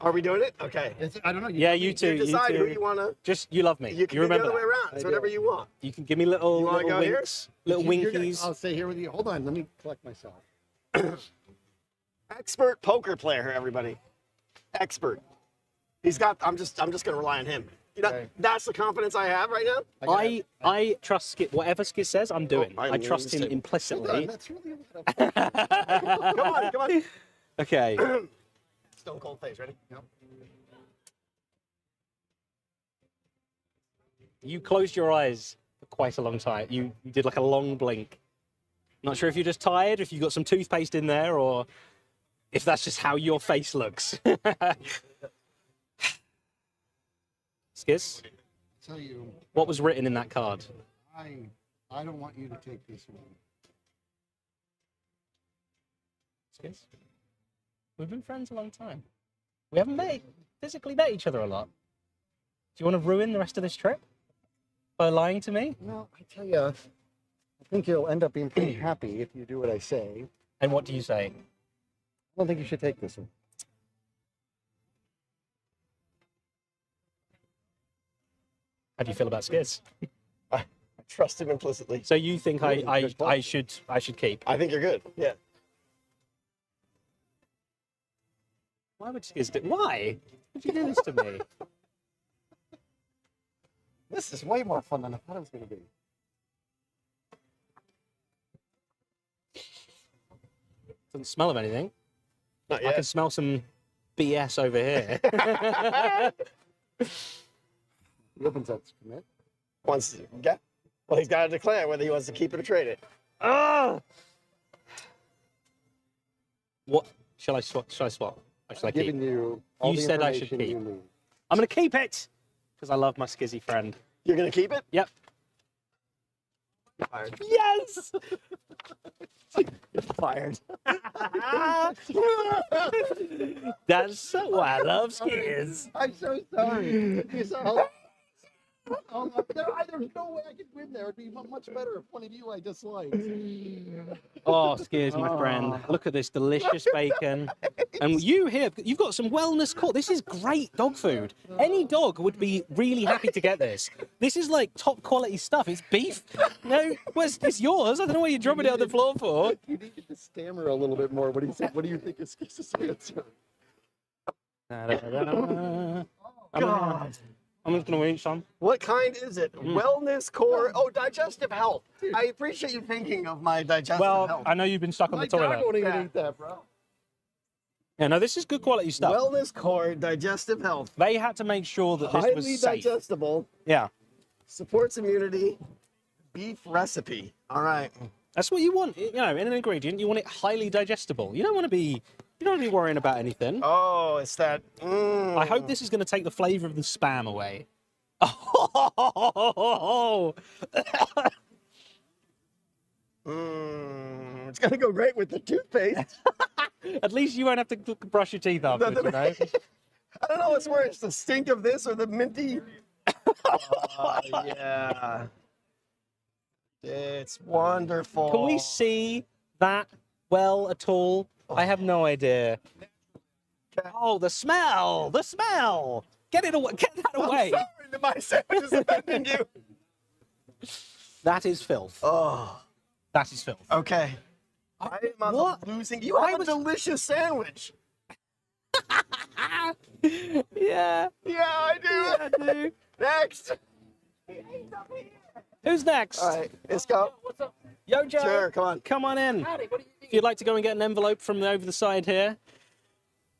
Are we doing it? Okay. It's, I don't know. Yeah, you me. two. You You decide who you want to. Just you love me. You can remember do the other way around. It's I whatever you want. You can give me little, You little go here? winks, little You're gonna- winkies. I'll stay here with you. Hold on, let me collect myself. Expert poker player, everybody. Expert. He's got. I'm just. I'm just gonna rely on him. You know, Okay. that's the confidence I have right now. gotta- I I trust Skiz. Whatever Skiz says, I'm doing. Oh, I I trust him lose it. Hold implicitly. that's really a lot of. [LAUGHS] Come on, come on. [LAUGHS] okay. [CLEARS THROAT] Stone cold face. Ready? You closed your eyes for quite a long time. You, you did like a long blink. Not sure if you're just tired, if you've got some toothpaste in there, or if that's just how your face looks. [LAUGHS] Tell you, what was written in that card? I, I don't want you to take this one. Skiz? We've been friends a long time. We haven't met, physically met each other a lot. Do you want to ruin the rest of this trip by lying to me? No, I tell you, I think you'll end up being pretty happy if you do what I say. And what do you say? I don't think you should take this one. How do you feel about Skiz? I trust him implicitly. So you think I, I, I should I should keep? I think you're good. Yeah. Why would Skiz do? Why would you do this to me? [LAUGHS] This is way more fun than I thought it was going to be. Doesn't smell of anything. Not I can smell some BS over here. [LAUGHS] [LAUGHS] He opens up to commit. Wants to get. Well, he's got to declare whether he wants to keep it or trade it. Ah! What shall I swap? Shall I swap? Or shall I I'm keep? you all You the said I should keep. I'm gonna keep it because I love my skizzy friend. You're gonna keep it? Yep. Fired. Yes. Fired. [LAUGHS] That's so why I love Skiz. I'm so sorry. You saw- Oh, there, I, there's no way I could win there. It'd be much better if one of you I disliked. [LAUGHS] Oh, Skiz, my friend. Oh. Look at this delicious bacon. And you here, you've got some wellness core. This is great dog food. Any dog would be really happy to get this. This is like top quality stuff. It's beef. No, well, it's, it's yours. I don't know what you're dropping it on the floor for. You needed to stammer a little bit more. What do you think? What do you think is Skiz's answer? [LAUGHS] I'm, oh, gonna, I'm just going to eat some. What kind is it? Mm. Wellness core. Oh, digestive health. I appreciate you thinking of my digestive Well, health. I know you've been stuck on My the dog toilet. won't even Yeah. eat that, bro. Yeah, no, this is good quality stuff. Wellness core, digestive health. they had to make sure that this Highly was safe. digestible, Yeah, supports immunity, beef recipe. All right. that's what you want. You know, in an ingredient, you want it highly digestible. You don't want to be, you don't to be worrying about anything. Oh, it's that. Mm. I hope this is going to take the flavour of the spam away. Oh, [LAUGHS] Mm, it's gonna go great with the toothpaste. [LAUGHS] at least you won't have to brush your teeth afterwards, you know? [LAUGHS] I don't know what's worse, the stink of this or the minty. Oh, yeah. It's wonderful. Can we see that well at all? I have no idea. Oh, the smell! The smell! Get it away! Get that away! Sorry that my sandwich is offending you. That is filth. Oh, That is filth. okay. I am on What? losing. You I have was- a delicious sandwich. [LAUGHS] Yeah, Yeah, I do. I do. [LAUGHS] Next. Who's next? All right, let's go. Yo, Joe. Sure, come on. Come on in. If you'd like to go and get an envelope from over the side here.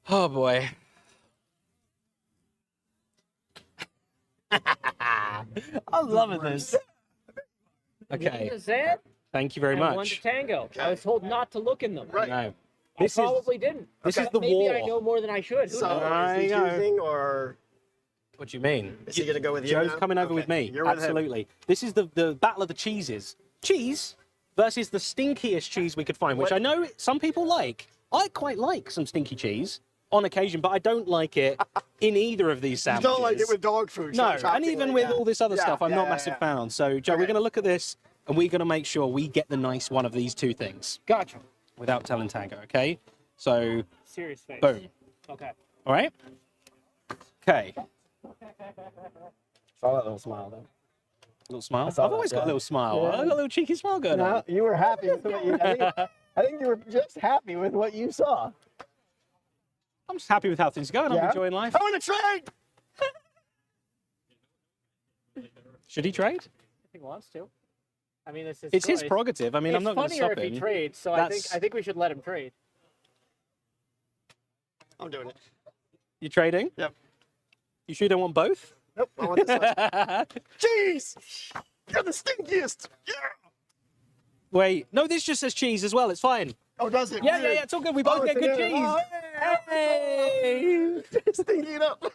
Oh boy. [LAUGHS] I'm loving this. Okay. To Zed Thank you very and one to much. Tango. I was told not to look in them. Right. No. I This is probably didn't. this Okay. is the Maybe war. I know more than I should. Who So, knows? There is he you choosing or What do you mean? is he gonna go with you? Joe's now? coming over with me. You're with him. Absolutely. This is the, the battle of the cheeses. Cheese versus the stinkiest cheese we could find, which What- I know some people like. I quite like some stinky cheese on occasion, but I don't like it in either of these You sandwiches. don't like it with dog food. No, and even with yeah. all this other Yeah, stuff, I'm yeah, not yeah, massive yeah. fan. So, Joe, we're going to look at this and we're going to make sure we get the nice one of these two things Gotcha. without telling Tango, okay? So, Serious face. boom. Okay. All right. Okay. Saw that little smile though. Little smile. I've saw that, always got yeah. a little smile. Yeah. I've got a little cheeky smile going No, on. you were happy with what you. I think, [LAUGHS] I think you were just happy with what you saw. I'm just happy with how things are going. I'm enjoying life. I want to trade. [LAUGHS] Should he trade? If he wants to. I mean, it's his It's his prerogative. I mean, it's I'm not going to funnier if he trades, so I think I think we should let him trade. I'm doing it. You trading? Yep. You sure you don't want both? Nope. I want this one. Jeez, [LAUGHS] you're the stinkiest. Yeah. Wait, no, this just says cheese as well. It's fine. Oh, does it? Yeah, yeah, Weird. yeah. It's all good. We both Oh, get good together. cheese. Oh, Hey! [LAUGHS] Stinky it up. [LAUGHS]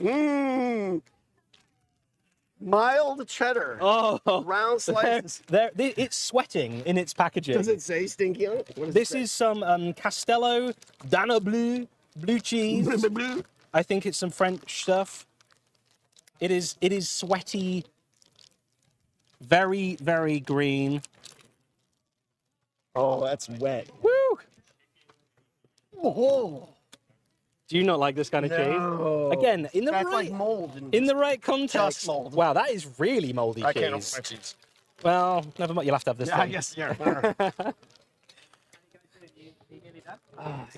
Mmm. Mild cheddar. Oh, Round slices. there, there, it's sweating in its packaging. Does it say stinky on it? Does This is some um, Castello Dana Blue blue cheese. [LAUGHS] I think it's some French stuff. It is it is sweaty, very very green. Oh, that's wet. Woo! Oh, Do you not like this kind of no. cheese? Again, in the that's right like mold. And in the right context. mold. Wow, that is really moldy I cheese. can't open my cheese. Well, never mind. You'll have to have this Yeah, I thing. guess. Yeah. [LAUGHS]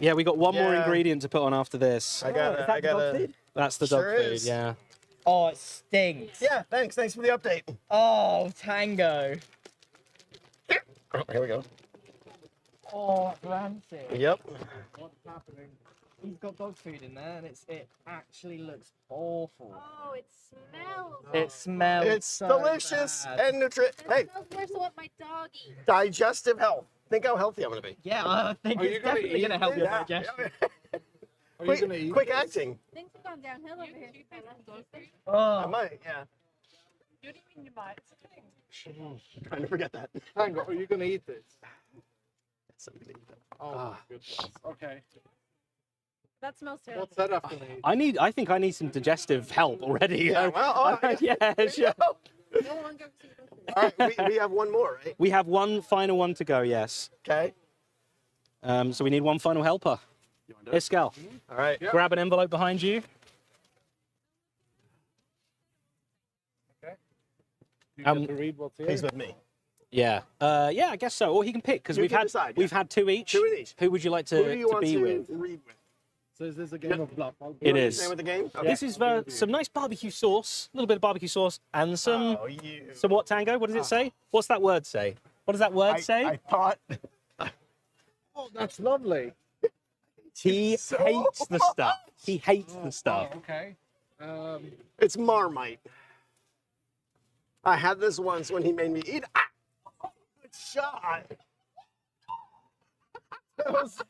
Yeah, we got one more Yeah. ingredient to put on after this. I got oh, it. I got it. That's the dog Sure food. is. Yeah. Oh, it stinks. Yeah. Thanks. Thanks for the update. Oh, Tango. Oh, here we go. Oh, rancid. Yep. He's got dog food in there, and it's it actually looks awful. Oh, it smells. It oh. smells. It's so delicious bad. and nutritious. It Hey, smells worse than what my dog eats. digestive health. Think how healthy I'm gonna be. Yeah, I think Are you it's gonna definitely eat gonna help your Yeah. digestion. [LAUGHS] Are you Quick, gonna eat quick this? acting. Things have gone downhill over here. since I left I Oh, might. Yeah. You do you mean you might? [LAUGHS] Trying to forget that. Tango, are you gonna eat this? Somebody eat that. Oh Ah. goodness. Okay. That smells terrible. What's that after me? I need. I think I need some digestive help already. Yeah, well, [LAUGHS] oh, I- yeah, sure. No longer see All right, we, we have one more, right? We have one final one to go. Yes. Okay. Um, so we need one final helper. You want to do All right. Yeah. grab an envelope behind you. You Um, get to read what's here. He's with me. Yeah. Uh, yeah, I guess so. Or he can pick because we've had decide, we've had two each. Two each. Who would you like to, Who do you to want be to with? read with? So is this a game of bluff? I'll It go- with the game. Okay. This is uh, some nice barbecue sauce, a little bit of barbecue sauce, and some Oh, you. some what tango? What does it say? What's that word say? What does that word I, say? I thought. [LAUGHS] Oh, that's lovely. he so hates the stuff. He hates the stuff. Oh, okay. Um, It's Marmite. I had this once when he made me eat. Ah! Good shot. [LAUGHS] That was-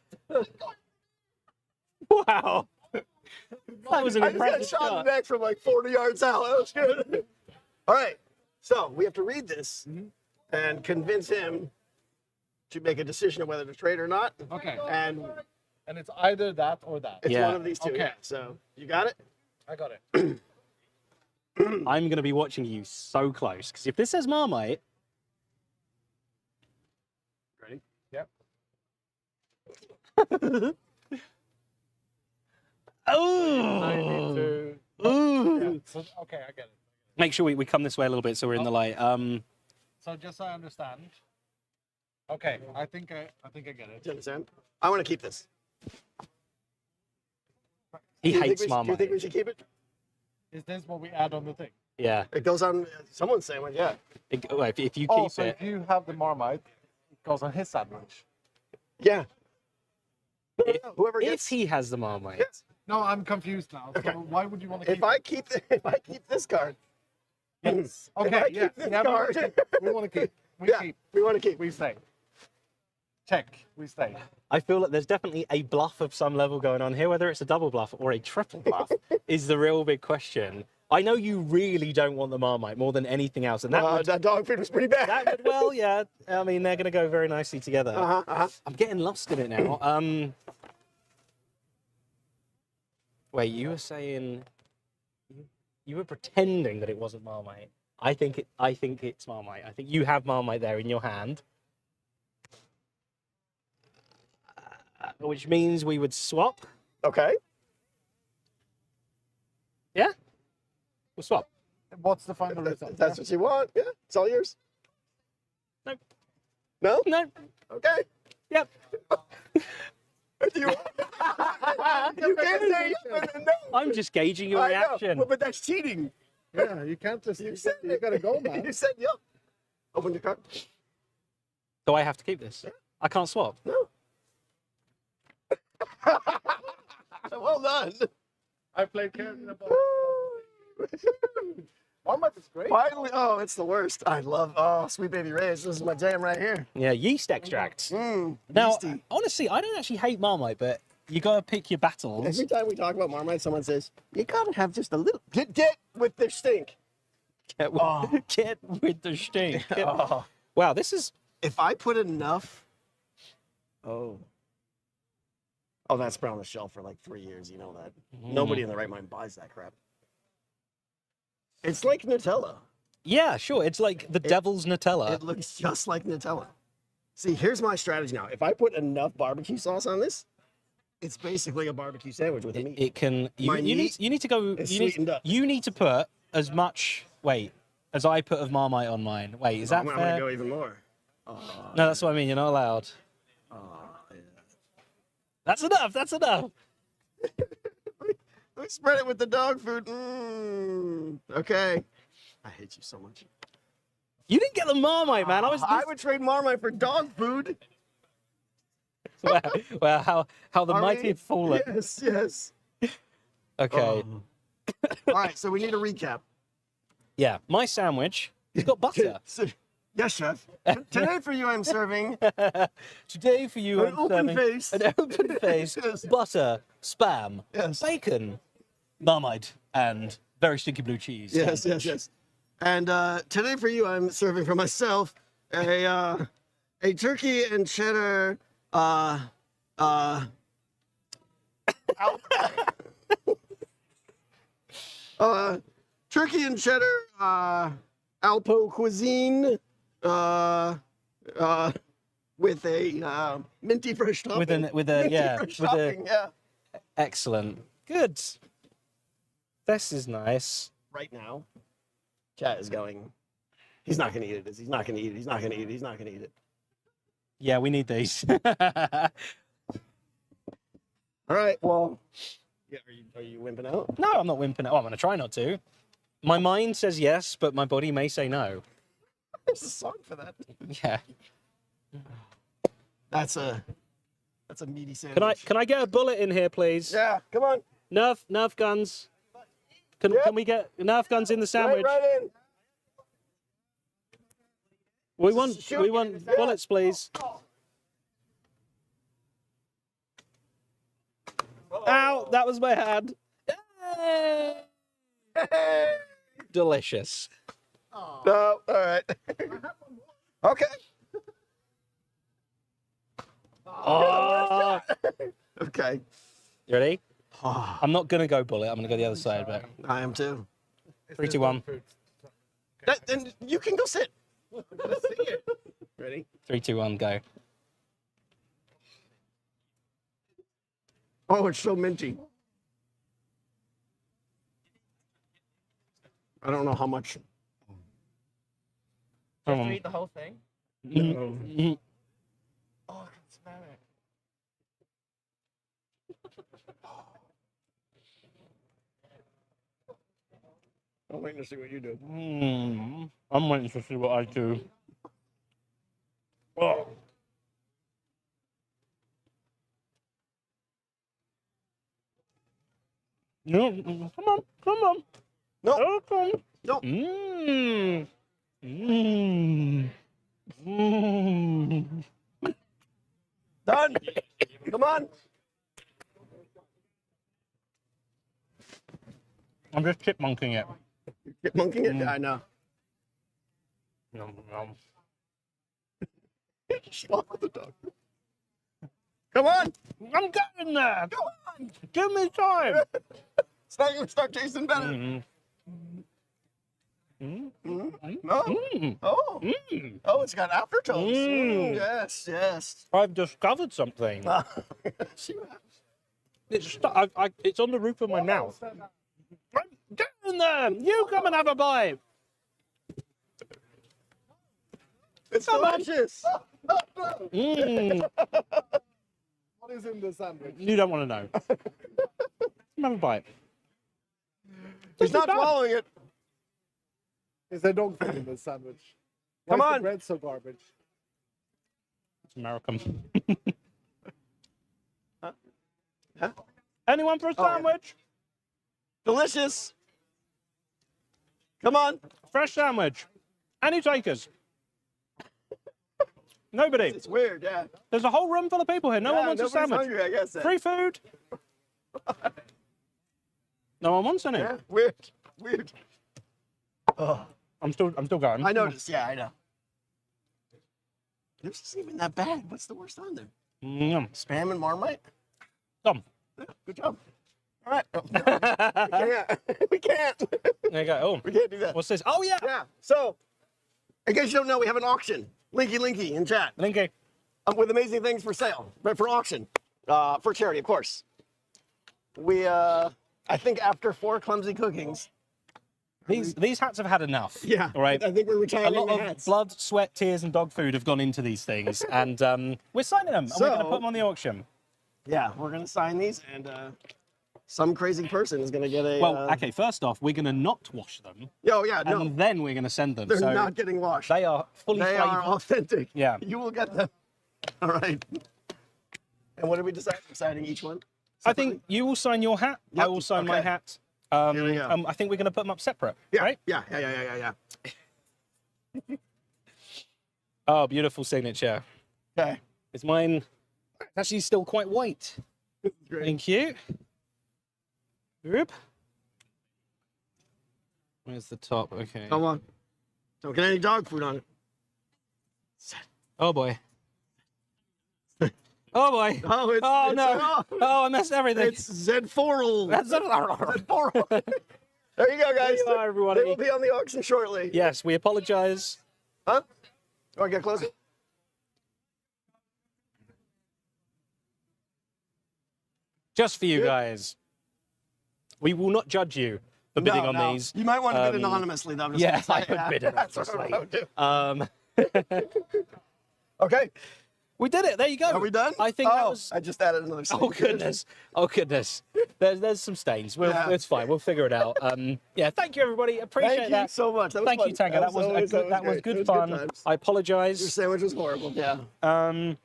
Wow. That was an I just got impressive shot in the neck from like 40 yards out. That was good. [LAUGHS] All right. So we have to read this Mm-hmm. and convince him to make a decision of whether to trade or not. okay. And And it's either that or that. it's Yeah. one of these two. Okay. yeah. So you got it? I got it. [CLEARS THROAT] I'm going to be watching you so close because if this says Marmite, Ready? Yep. [LAUGHS] I oh, need to. Ooh. Yeah, so, okay, I get it. make sure we, we come this way a little bit so we're in the light. Um, So just so I understand. Okay, I think I, I think I get it. Do you it. understand? I want to keep this. he Do you think hates we should- Do you think we should keep it? Is this what we add on the thing? Yeah. It goes on someone's sandwich. Yeah. It- well, if, if you Oh, so it, if you have the Marmite, it goes on his sandwich. Yeah. No, no, If- no, Whoever if he has the Marmite, Yes. No, I'm confused now. So Okay. why would you want to keep If I keep the, if I keep this card, Yes. [LAUGHS] If Okay, I yeah. keep this yeah, we wanna card- keep. We want to keep. [LAUGHS] We yeah, keep. we want to keep. We stay. Check. We stay. I feel that there's definitely a bluff of some level going on here. Whether it's a double bluff or a triple bluff [LAUGHS] is the real big question. I know you really don't want the Marmite more than anything else, and that Uh, would, that dog food was pretty bad. that would well, yeah. I mean, they're going to go very nicely together. Uh-huh, uh-huh. I'm getting lost in it now. Um, wait, you were saying you, you were pretending that it wasn't Marmite. I think it. I think it's Marmite. I think you have Marmite there in your hand. Uh, which means we would swap. Okay. Yeah, we'll swap. What's the final result? that's what you want. Yeah, it's all yours. Nope. No. No. Okay. Yep. [LAUGHS] Do you, [LAUGHS] you can't say yes and no. I'm just gauging your I know, reaction. but, but that's cheating. Yeah, you can't just. You You, said you gotta go, man. [LAUGHS] you said yep. Open your card. Do I have to keep this? I can't swap. No. [LAUGHS] well done. I played cards in a box. Marmite is great. Finally, oh, it's the worst. I love, oh, Sweet Baby Ray's. This is my jam right here. Yeah, yeast extracts. Mmm, Now, yeasty. honestly, I don't actually hate Marmite, but you gotta pick your battles. Every time we talk about Marmite, someone says, you gotta have just a little. Get, get with the stink. Get with, Oh. [LAUGHS] get with the stink. Get- [LAUGHS] Oh. Wow, this is If I put enough. Oh. Oh, that's been on the shelf for like three years. You know that. Mm. Nobody in the right mind buys that crap. It's like Nutella. Yeah, sure. It's like the devil's Nutella. It looks just like Nutella. See, here's my strategy now. If I put enough barbecue sauce on this, it's basically a barbecue sandwich with It, meat. it can. You, My you need. meat You need to go. You need, sweetened up. you need to put as much. Wait, as I put of Marmite on mine. Wait, is that I'm, I'm gonna go even more. Oh, No, that's what I mean. You're not allowed. oh, yeah. That's enough. That's enough. [LAUGHS] I spread it with the dog food. Mm, okay. I hate you so much. You didn't get the Marmite, man. I was. I would trade Marmite for dog food. [LAUGHS] wow, well, how how the Are mighty we? have fallen. Yes, yes. Okay. Oh. All right, so we need a recap. Yeah, my sandwich. It's got butter. [LAUGHS] Yes, chef. Today for you, I'm serving [LAUGHS] Today for you, an I'm open serving face. an open face, Yes. butter, spam, Yes. bacon, Marmite, and very stinky blue cheese. Yes, yes, sandwich. yes. And uh, today for you, I'm serving for myself a uh, a turkey and cheddar. Uh, uh, [COUGHS] [LAUGHS] uh, turkey and cheddar uh, Alpo cuisine uh, uh, with a uh, minty fresh topping. With an with a Minty yeah fresh with a yeah. excellent good. This is nice. right now, chat is going. He's not gonna eat it. He's not gonna eat it. He's not gonna eat it. He's not gonna eat it. Yeah, we need these. [LAUGHS] All right. Well, yeah. Are you are you wimping out? no, I'm not wimping. Oh, I'm gonna try not to. My mind says yes, but my body may say no. There's a song for that. Yeah. That's a that's a meaty sandwich. Can I can I get a bullet in here, please? Yeah. Come on. Nerf Nerf guns. Can Yep. can we get Nerf guns in the sandwich? right in. We want we want bullets, please. Ow! That was my hand. Yay! Delicious. No. All right. [LAUGHS] okay. Oh. [LAUGHS] Okay. You ready? Oh, I'm not gonna go bullet. I'm gonna go the other side. But I am too. three, two, one. That, then you can go sit. Let's see it. Ready? Three, two, one, go. Oh, it's so minty. I don't know how much. Have to eat the whole thing. No. mm. Oh, I can smell it. I'm waiting to see what you do. Mm, I'm waiting to see what I do. Oh. No, come on, come on. No. Okay. No. Mmm. Mmm. Mmm. Done. Come on. I'm just chipmunking it. Monkeying it. Mm. I know. Nom, nom. Swallow [LAUGHS] the dog. Come on. I'm getting there. Come on. Give me time. It's not gonna start tasting better. Mm. Mm. Mm. No. Mm. Oh. Mm. Oh, it's got aftertones. Mm. Mm, yes, yes. I've discovered something. [LAUGHS] She- It's I, I, it's on the roof of my mouth. Get in there! You come and have a bite. it's Come on. delicious. Mm. [LAUGHS] What is in the sandwich? You don't want to know. Come have a bite. He's not swallowing it. Is there dog food in the sandwich? Come Why is on. The bread so garbage. It's American. [LAUGHS] Huh? Huh? Anyone for a Oh, yeah. sandwich? Delicious. Come on. Fresh sandwich. Any takers? Nobody. It's weird, yeah. There's a whole room full of people here. No yeah, one wants a nobody's sandwich. hungry, I guess. then. Free food. no one wants any. [LAUGHS] Yeah, weird. Weird. Oh, I'm still I'm still going. I noticed. Yeah, I know. This isn't even that bad. What's the worst on there? Mm. Spam and Marmite? Tom. Yeah, good job. All right. yeah, [LAUGHS] [LAUGHS] we can't. There you go. Oh, we can't do that. what's this? Oh yeah. Yeah. So, in case you don't know, we have an auction. Linky Linky in chat. Linky. um, with amazing things for sale, but for auction, uh, for charity, of course. We, uh, I think after four clumsy cookings, These these hats have had enough. yeah, All right. I think we're A lot of hats. blood, sweat, tears, and dog food have gone into these things, [LAUGHS] and um, we're signing them. and we're going to put them on the auction. Yeah, we're gonna sign these, and uh, some crazy person is gonna get a. Well, uh, okay. First off, we're going to not wash them, Oh yeah, no, and then we're going to send them. they're so not getting washed. they are fully They flavored. are authentic. Yeah. You will get them. All right. And what did we decide? Signing each one. I think you will sign your hat. I will sign my hat. Um, Here we go. um, I think we're going to put them up separate. Yeah, Right? yeah, yeah, yeah, yeah, yeah, yeah. [LAUGHS] Oh, beautiful signature. Okay. It's mine. It's actually still quite white. Thank you. Oop. Where's the top? Okay. Come on. Don't get any dog food on it. Oh boy. [LAUGHS] Oh boy. Oh, it's, Oh it's, no. oh, Oh, I messed everything. it's Z4. [LAUGHS] That's Z4. [LAUGHS] there you go, There guys. you are, They will be on the auction shortly. Yes, we apologize. Huh? You want to get closer? Just for you Good. guys. We will not judge you for bidding No, on no. these. You might want to bid Um, anonymously, though. I'm just yeah, [LAUGHS] I would bid anonymously. Um, [LAUGHS] Okay. we did it. There you go. Are we done? I think oh, that was. I just added another. Oh goodness! Oh goodness! There's there's some stains. We'll, Yeah. It's fine. We'll figure it out. Um, yeah. Thank you, everybody. Appreciate Thank that. you so much. That Thank fun. you, Tango. That was, always- a good, that was good fun. times. I apologize. Your sandwich was horrible. Yeah. Um,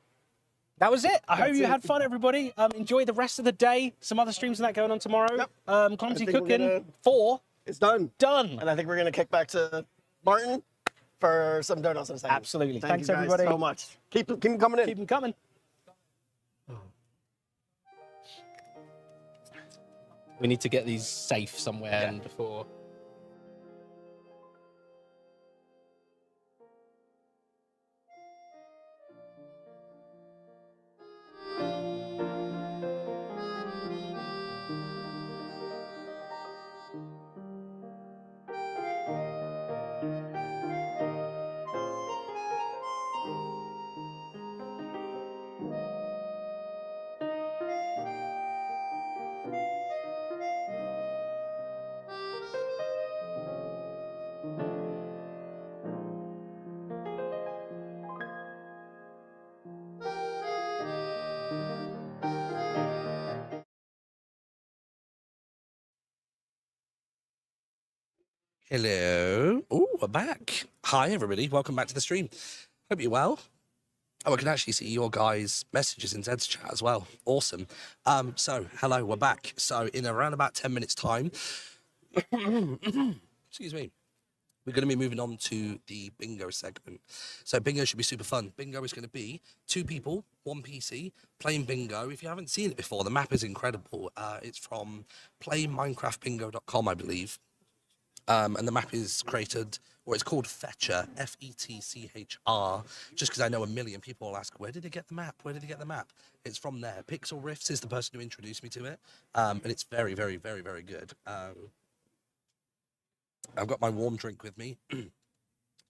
that was it. I hope you it. had fun, everybody. Um, enjoy the rest of the day. Some other streams and that going on tomorrow. Yep. Um, clumsy cooking gonna- four It's done. done. And I think we're gonna kick back to Martyn for some donuts in a second. Absolutely. Thank Thanks, you guys everybody. so much. Keep keep them coming in. Keep them coming. We need to get these safe somewhere Yeah. and before. Hello. Oh, we're back. Hi, everybody. Welcome back to the stream. Hope you're well. Oh, I can actually see your guys' messages in Zed's chat as well. Awesome. Um, so, hello, we're back. So, in around about 10 minutes' time, [COUGHS] excuse me, we're going to be moving on to the bingo segment. So, bingo should be super fun. Bingo is going to be two people, one PC, playing bingo. If you haven't seen it before, the map is incredible. Uh, it's from playminecraftbingo.com, I believe um, and the map is created, or it's called Fetchr, F E T C H R. Just because I know a million people will ask, where did he get the map? Where did he get the map? It's from there. Pixel Rifts is the person who introduced me to it, um, and it's very, very, very, very good. Um, I've got my warm drink with me, [CLEARS THROAT]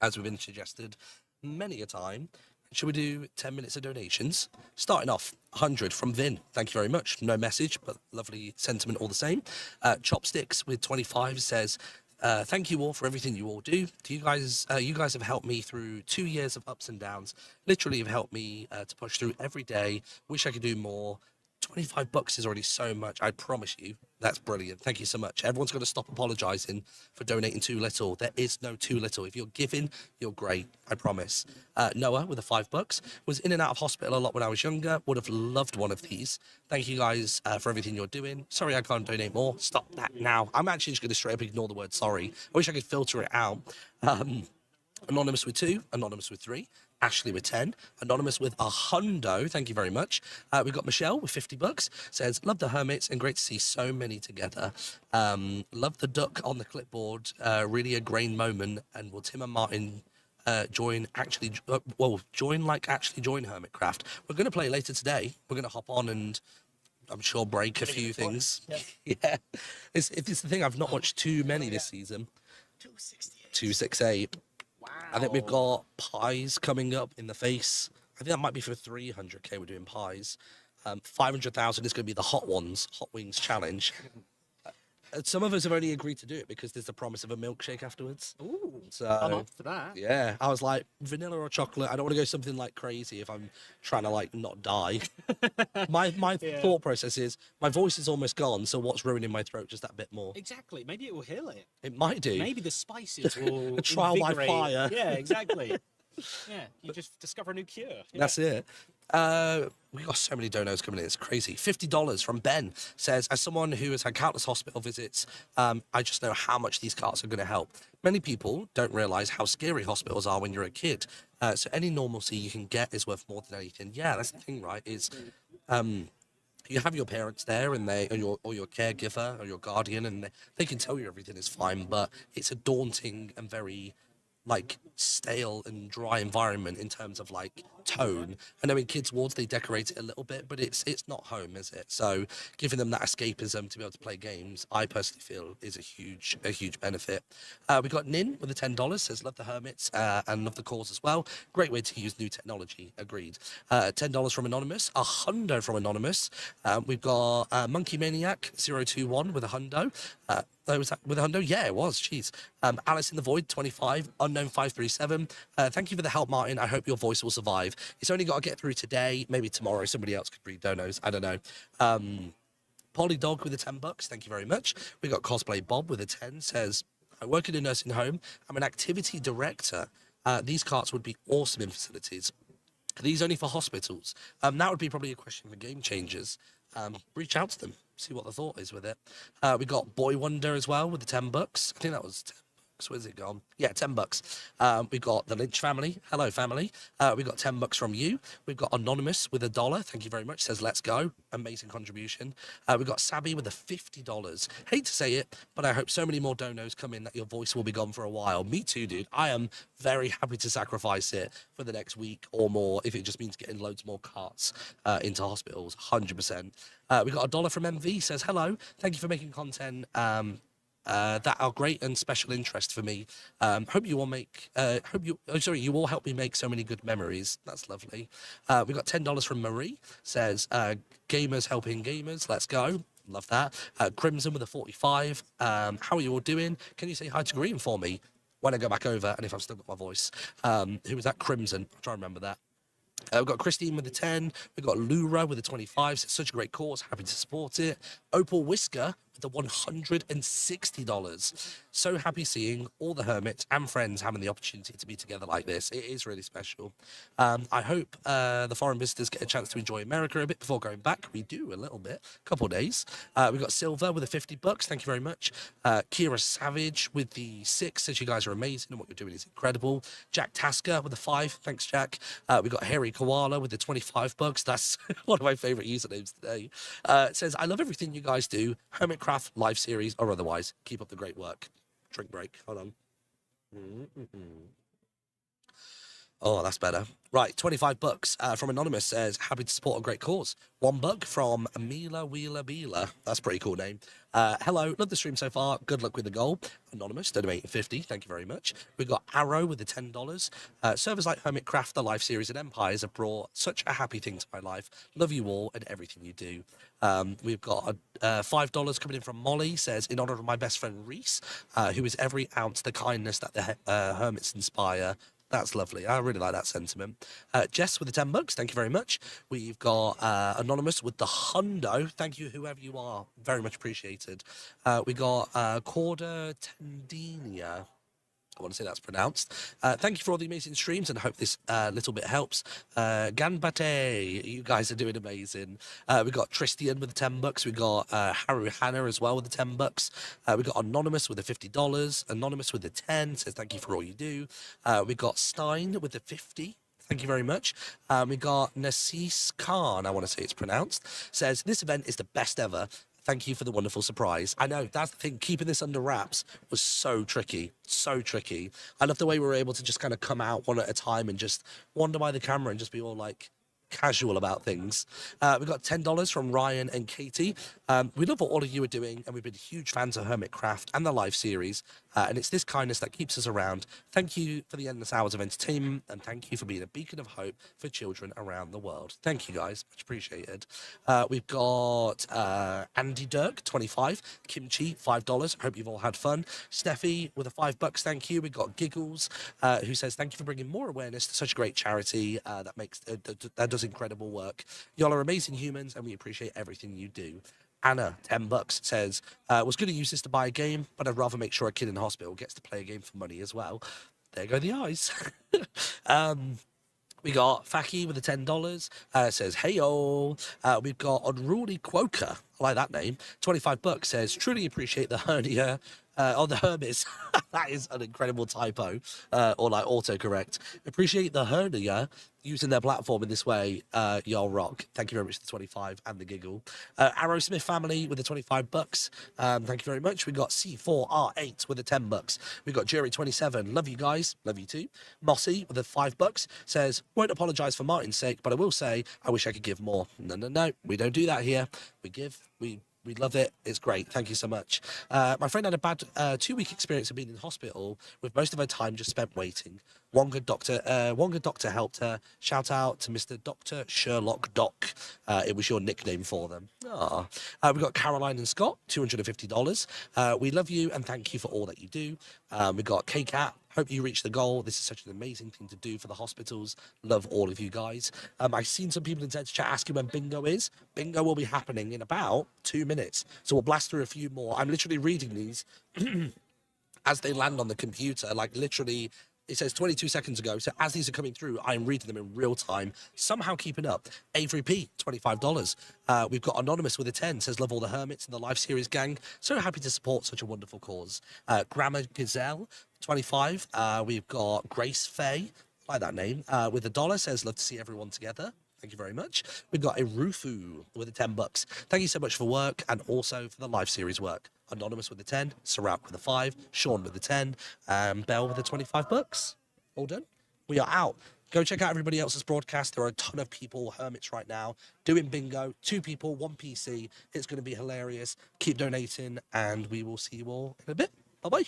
as we've been suggested many a time. Should we do 10 minutes of donations? Starting off, 100 from Vin. Thank you very much. No message, but lovely sentiment all the same. Uh, Chopsticks with 25 says, uh, thank you all for everything you all do. You guys, uh, you guys have helped me through two years of ups and downs. Literally, have helped me uh, to push through every day. Wish I could do more. 25 bucks is already so much. I promise you. That's brilliant. Thank you so much. Everyone's got to stop apologizing for donating too little. There is no too little. If you're giving, you're great. I promise. Uh, Noah with the five bucks was in and out of hospital a lot when I was younger. Would have loved one of these. Thank you guys uh, for everything you're doing. Sorry I can't donate more. Stop that now. I'm actually just going to straight up ignore the word sorry. I wish I could filter it out. Um, Anonymous with two, Anonymous with three, Ashley with 10, Anonymous with a hundo. Thank you very much. Uh, we've got Michelle with 50 bucks. Says, Love the Hermits and great to see so many together. Um, love the duck on the clipboard. Uh, really a Grian moment. And will Tim and Martyn uh, join actually, uh, well, join like actually join Hermitcraft? We're going to play later today. We're going to hop on and I'm sure break a few things. [LAUGHS] yeah. It's, it's the thing, I've not watched too many this season. 268. I think we've got pies coming up in the face. I think that might be for 300k. We're doing pies. Um, 500,000 is going to be the hot ones, hot wings challenge. Uh, some of us have only agreed to do it because there's the promise of a milkshake afterwards. Ooh, So I'm up for that. yeah, I was like vanilla or chocolate. I don't want to go something like crazy if I'm trying to like not die. [LAUGHS] my my Yeah. thought process is my voice is almost gone, so what's ruining my throat just that bit more? Exactly. Maybe it will heal it. It might do. Maybe the spices [LAUGHS] will. A trial by fire. Yeah, exactly. [LAUGHS] yeah, you just discover a new cure. Yeah. That's it. Uh, we got so many donos coming in. It's crazy. Fifty dollars from Ben says, as someone who has had countless hospital visits, um, I just know how much these carts are going to help. Many people don't realize how scary hospitals are when you're a kid. Uh, so any normalcy you can get is worth more than anything. Yeah, that's the thing, right? Is um, you have your parents there and they or your or your caregiver or your guardian and they, they can tell you everything is fine but it's a daunting and very like stale and dry environment in terms of like tone. I know in kids' wards they decorate it a little bit, but it's it's not home, is it? So giving them that escapism to be able to play games, I personally feel is a huge a huge benefit. Uh, we got Nin with the ten dollars says love the hermits uh, and love the cause as well. Great way to use new technology. Agreed. Uh, ten dollars from anonymous, a hundo from anonymous. Um, we've got uh, Monkey Maniac 021 with a hundo. Oh, was with a hundo? Yeah, it was. Jeez. Um, Alice in the Void, 25. Unknown 537. Uh, thank you for the help, Martyn. I hope your voice will survive. It's only got to get through today. Maybe tomorrow somebody else could read donos. I don't know. Um, Polly Dog with the 10 bucks. Thank you very much. We got Cosplay Bob with a 10. Says, I work in a nursing home. I'm an activity director. Uh, these carts would be awesome in facilities. Are these only for hospitals? Um, that would be probably a question for game changers. Um, reach out to them, see what the thought is with it. Uh, we got Boy Wonder as well with the 10 bucks. I think that was 10 bucks. Where's it gone? Yeah, 10 bucks. Um, we got the Lynch family. Hello, family. Uh, we got 10 bucks from you. We've got Anonymous with a dollar. Thank you very much. Says, let's go. Amazing contribution. Uh, we got Sabby with a $50. Hate to say it, but I hope so many more donos come in that your voice will be gone for a while. Me too, dude. I am very happy to sacrifice it for the next week or more if it just means getting loads more carts uh, into hospitals. 100%. Uh, we got a dollar from MV. Says, hello. Thank you for making content. Um, uh, that are great and special interest for me. Um, hope you all make. Uh, hope you. Oh, sorry, you all help me make so many good memories. That's lovely. Uh, we got ten dollars from Marie. Says uh, gamers helping gamers. Let's go. Love that. Uh, Crimson with a forty-five. Um, how are you all doing? Can you say hi to Grian for me when I go back over and if I've still got my voice? Um, who was that? Crimson. I'll try and remember that. Uh, we've got Christine with the 10. We've got Lura with the 25. It's such a great cause. Happy to support it. Opal Whisker the $160. So happy seeing all the hermits and friends having the opportunity to be together like this. It is really special. Um, I hope uh, the foreign visitors get a chance to enjoy America a bit before going back. We do a little bit, a couple days. Uh, we've got Silver with the 50 bucks. Thank you very much. Uh, Kira Savage with the six says you guys are amazing and what you're doing is incredible. Jack Tasker with the five. Thanks, Jack. Uh, we got Harry Koala with the 25 bucks. That's [LAUGHS] one of my favorite usernames today. Uh, it says, I love everything you guys do, Hermitcraft live series or otherwise. Keep up the great work. Drink break. Hold on. Mm-mm-mm. Oh, that's better. Right, 25 bucks uh, from Anonymous says, happy to support a great cause. One buck from Mila Wheeler Beeler. That's pretty cool name. Uh, hello, love the stream so far. Good luck with the goal. Anonymous, donating 50. Thank you very much. We've got Arrow with the $10. Uh, servers like Hermitcraft, the Life series, and Empires have brought such a happy thing to my life. Love you all and everything you do. Um, we've got a, uh, $5 coming in from Molly, says, in honor of my best friend Reese, uh, who is every ounce the kindness that the uh, Hermits inspire. That's lovely. I really like that sentiment. Uh, Jess with the 10 bucks. Thank you very much. We've got uh, Anonymous with the hundo. Thank you, whoever you are. Very much appreciated. Uh, we got uh, Corda Tendinia. I want to say that's pronounced. Uh, thank you for all the amazing streams and I hope this uh, little bit helps. Uh, Ganbate, you guys are doing amazing. Uh, we got Tristian with the 10 bucks. We got uh, Haru Hannah as well with the 10 bucks. Uh, we got Anonymous with the $50. Anonymous with the 10 says thank you for all you do. Uh, we got Stein with the 50. Thank you very much. Um, we got Nasis Khan, I want to say it's pronounced, says this event is the best ever. Thank you for the wonderful surprise. I know that's the thing. Keeping this under wraps was so tricky, so tricky. I love the way we were able to just kind of come out one at a time and just wander by the camera and just be all like casual about things. Uh, we got ten dollars from Ryan and Katie. Um, we love what all of you are doing, and we've been huge fans of Hermitcraft and the live series. Uh, and it's this kindness that keeps us around. Thank you for the endless hours of entertainment, and thank you for being a beacon of hope for children around the world. Thank you, guys. Much appreciated. Uh, we've got uh, Andy Dirk, 25. Kimchi, $5. Hope you've all had fun. Steffi with a five bucks, thank you. We've got Giggles, uh, who says, Thank you for bringing more awareness to such a great charity uh, that makes that, that does incredible work. Y'all are amazing humans, and we appreciate everything you do. Anna, 10 bucks, says, uh, was going to use this to buy a game, but I'd rather make sure a kid in the hospital gets to play a game for money as well. There go the eyes. [LAUGHS] um, we got Faki with the ten dollars. Uh, says, "Hey yo." Uh, we've got Unruly Quoker. I like that name. Twenty-five bucks says, "Truly appreciate the hernia." Uh, on the Hermes, [LAUGHS] that is an incredible typo, uh, or like autocorrect. Appreciate the hernia using their platform in this way. Uh, y'all rock. Thank you very much for the 25 and the giggle. Uh, Arrowsmith family with the 25 bucks. Um, thank you very much. We got C4R8 with the 10 bucks. We got Jury 27. Love you guys. Love you too. Mossy with the five bucks says, won't apologize for Martyn's sake, but I will say, I wish I could give more. No, no, no. We don't do that here. We give, we we love it. It's great. Thank you so much. Uh, my friend had a bad uh, two-week experience of being in hospital, with most of her time just spent waiting. Good doctor, uh, good doctor helped her. Shout out to Mr. Doctor Sherlock Doc. Uh, it was your nickname for them. Ah, uh, we got Caroline and Scott, two hundred and fifty dollars. Uh, we love you and thank you for all that you do. Um, we got K Cat. Hope you reach the goal. This is such an amazing thing to do for the hospitals. Love all of you guys. Um, I've seen some people in Zed's chat asking when bingo is. Bingo will be happening in about two minutes. So we'll blast through a few more. I'm literally reading these [CLEARS THROAT] as they land on the computer, like literally. It says 22 seconds ago. So as these are coming through, I'm reading them in real time, somehow keeping up. Avery P, $25. Uh, we've got Anonymous with a 10, says, Love all the hermits in the live series gang. So happy to support such a wonderful cause. Uh, Grammar Gazelle, 25. Uh, we've got Grace Faye, like that name, uh, with a dollar, says, Love to see everyone together. Thank you very much. We've got a Rufu with a 10 bucks. Thank you so much for work and also for the live series work. Anonymous with the 10, Sarak with the 5, Sean with the 10, um, Bell with the 25 bucks. All done. We are out. Go check out everybody else's broadcast. There are a ton of people, hermits right now, doing bingo. Two people, one PC. It's going to be hilarious. Keep donating, and we will see you all in a bit. Bye bye.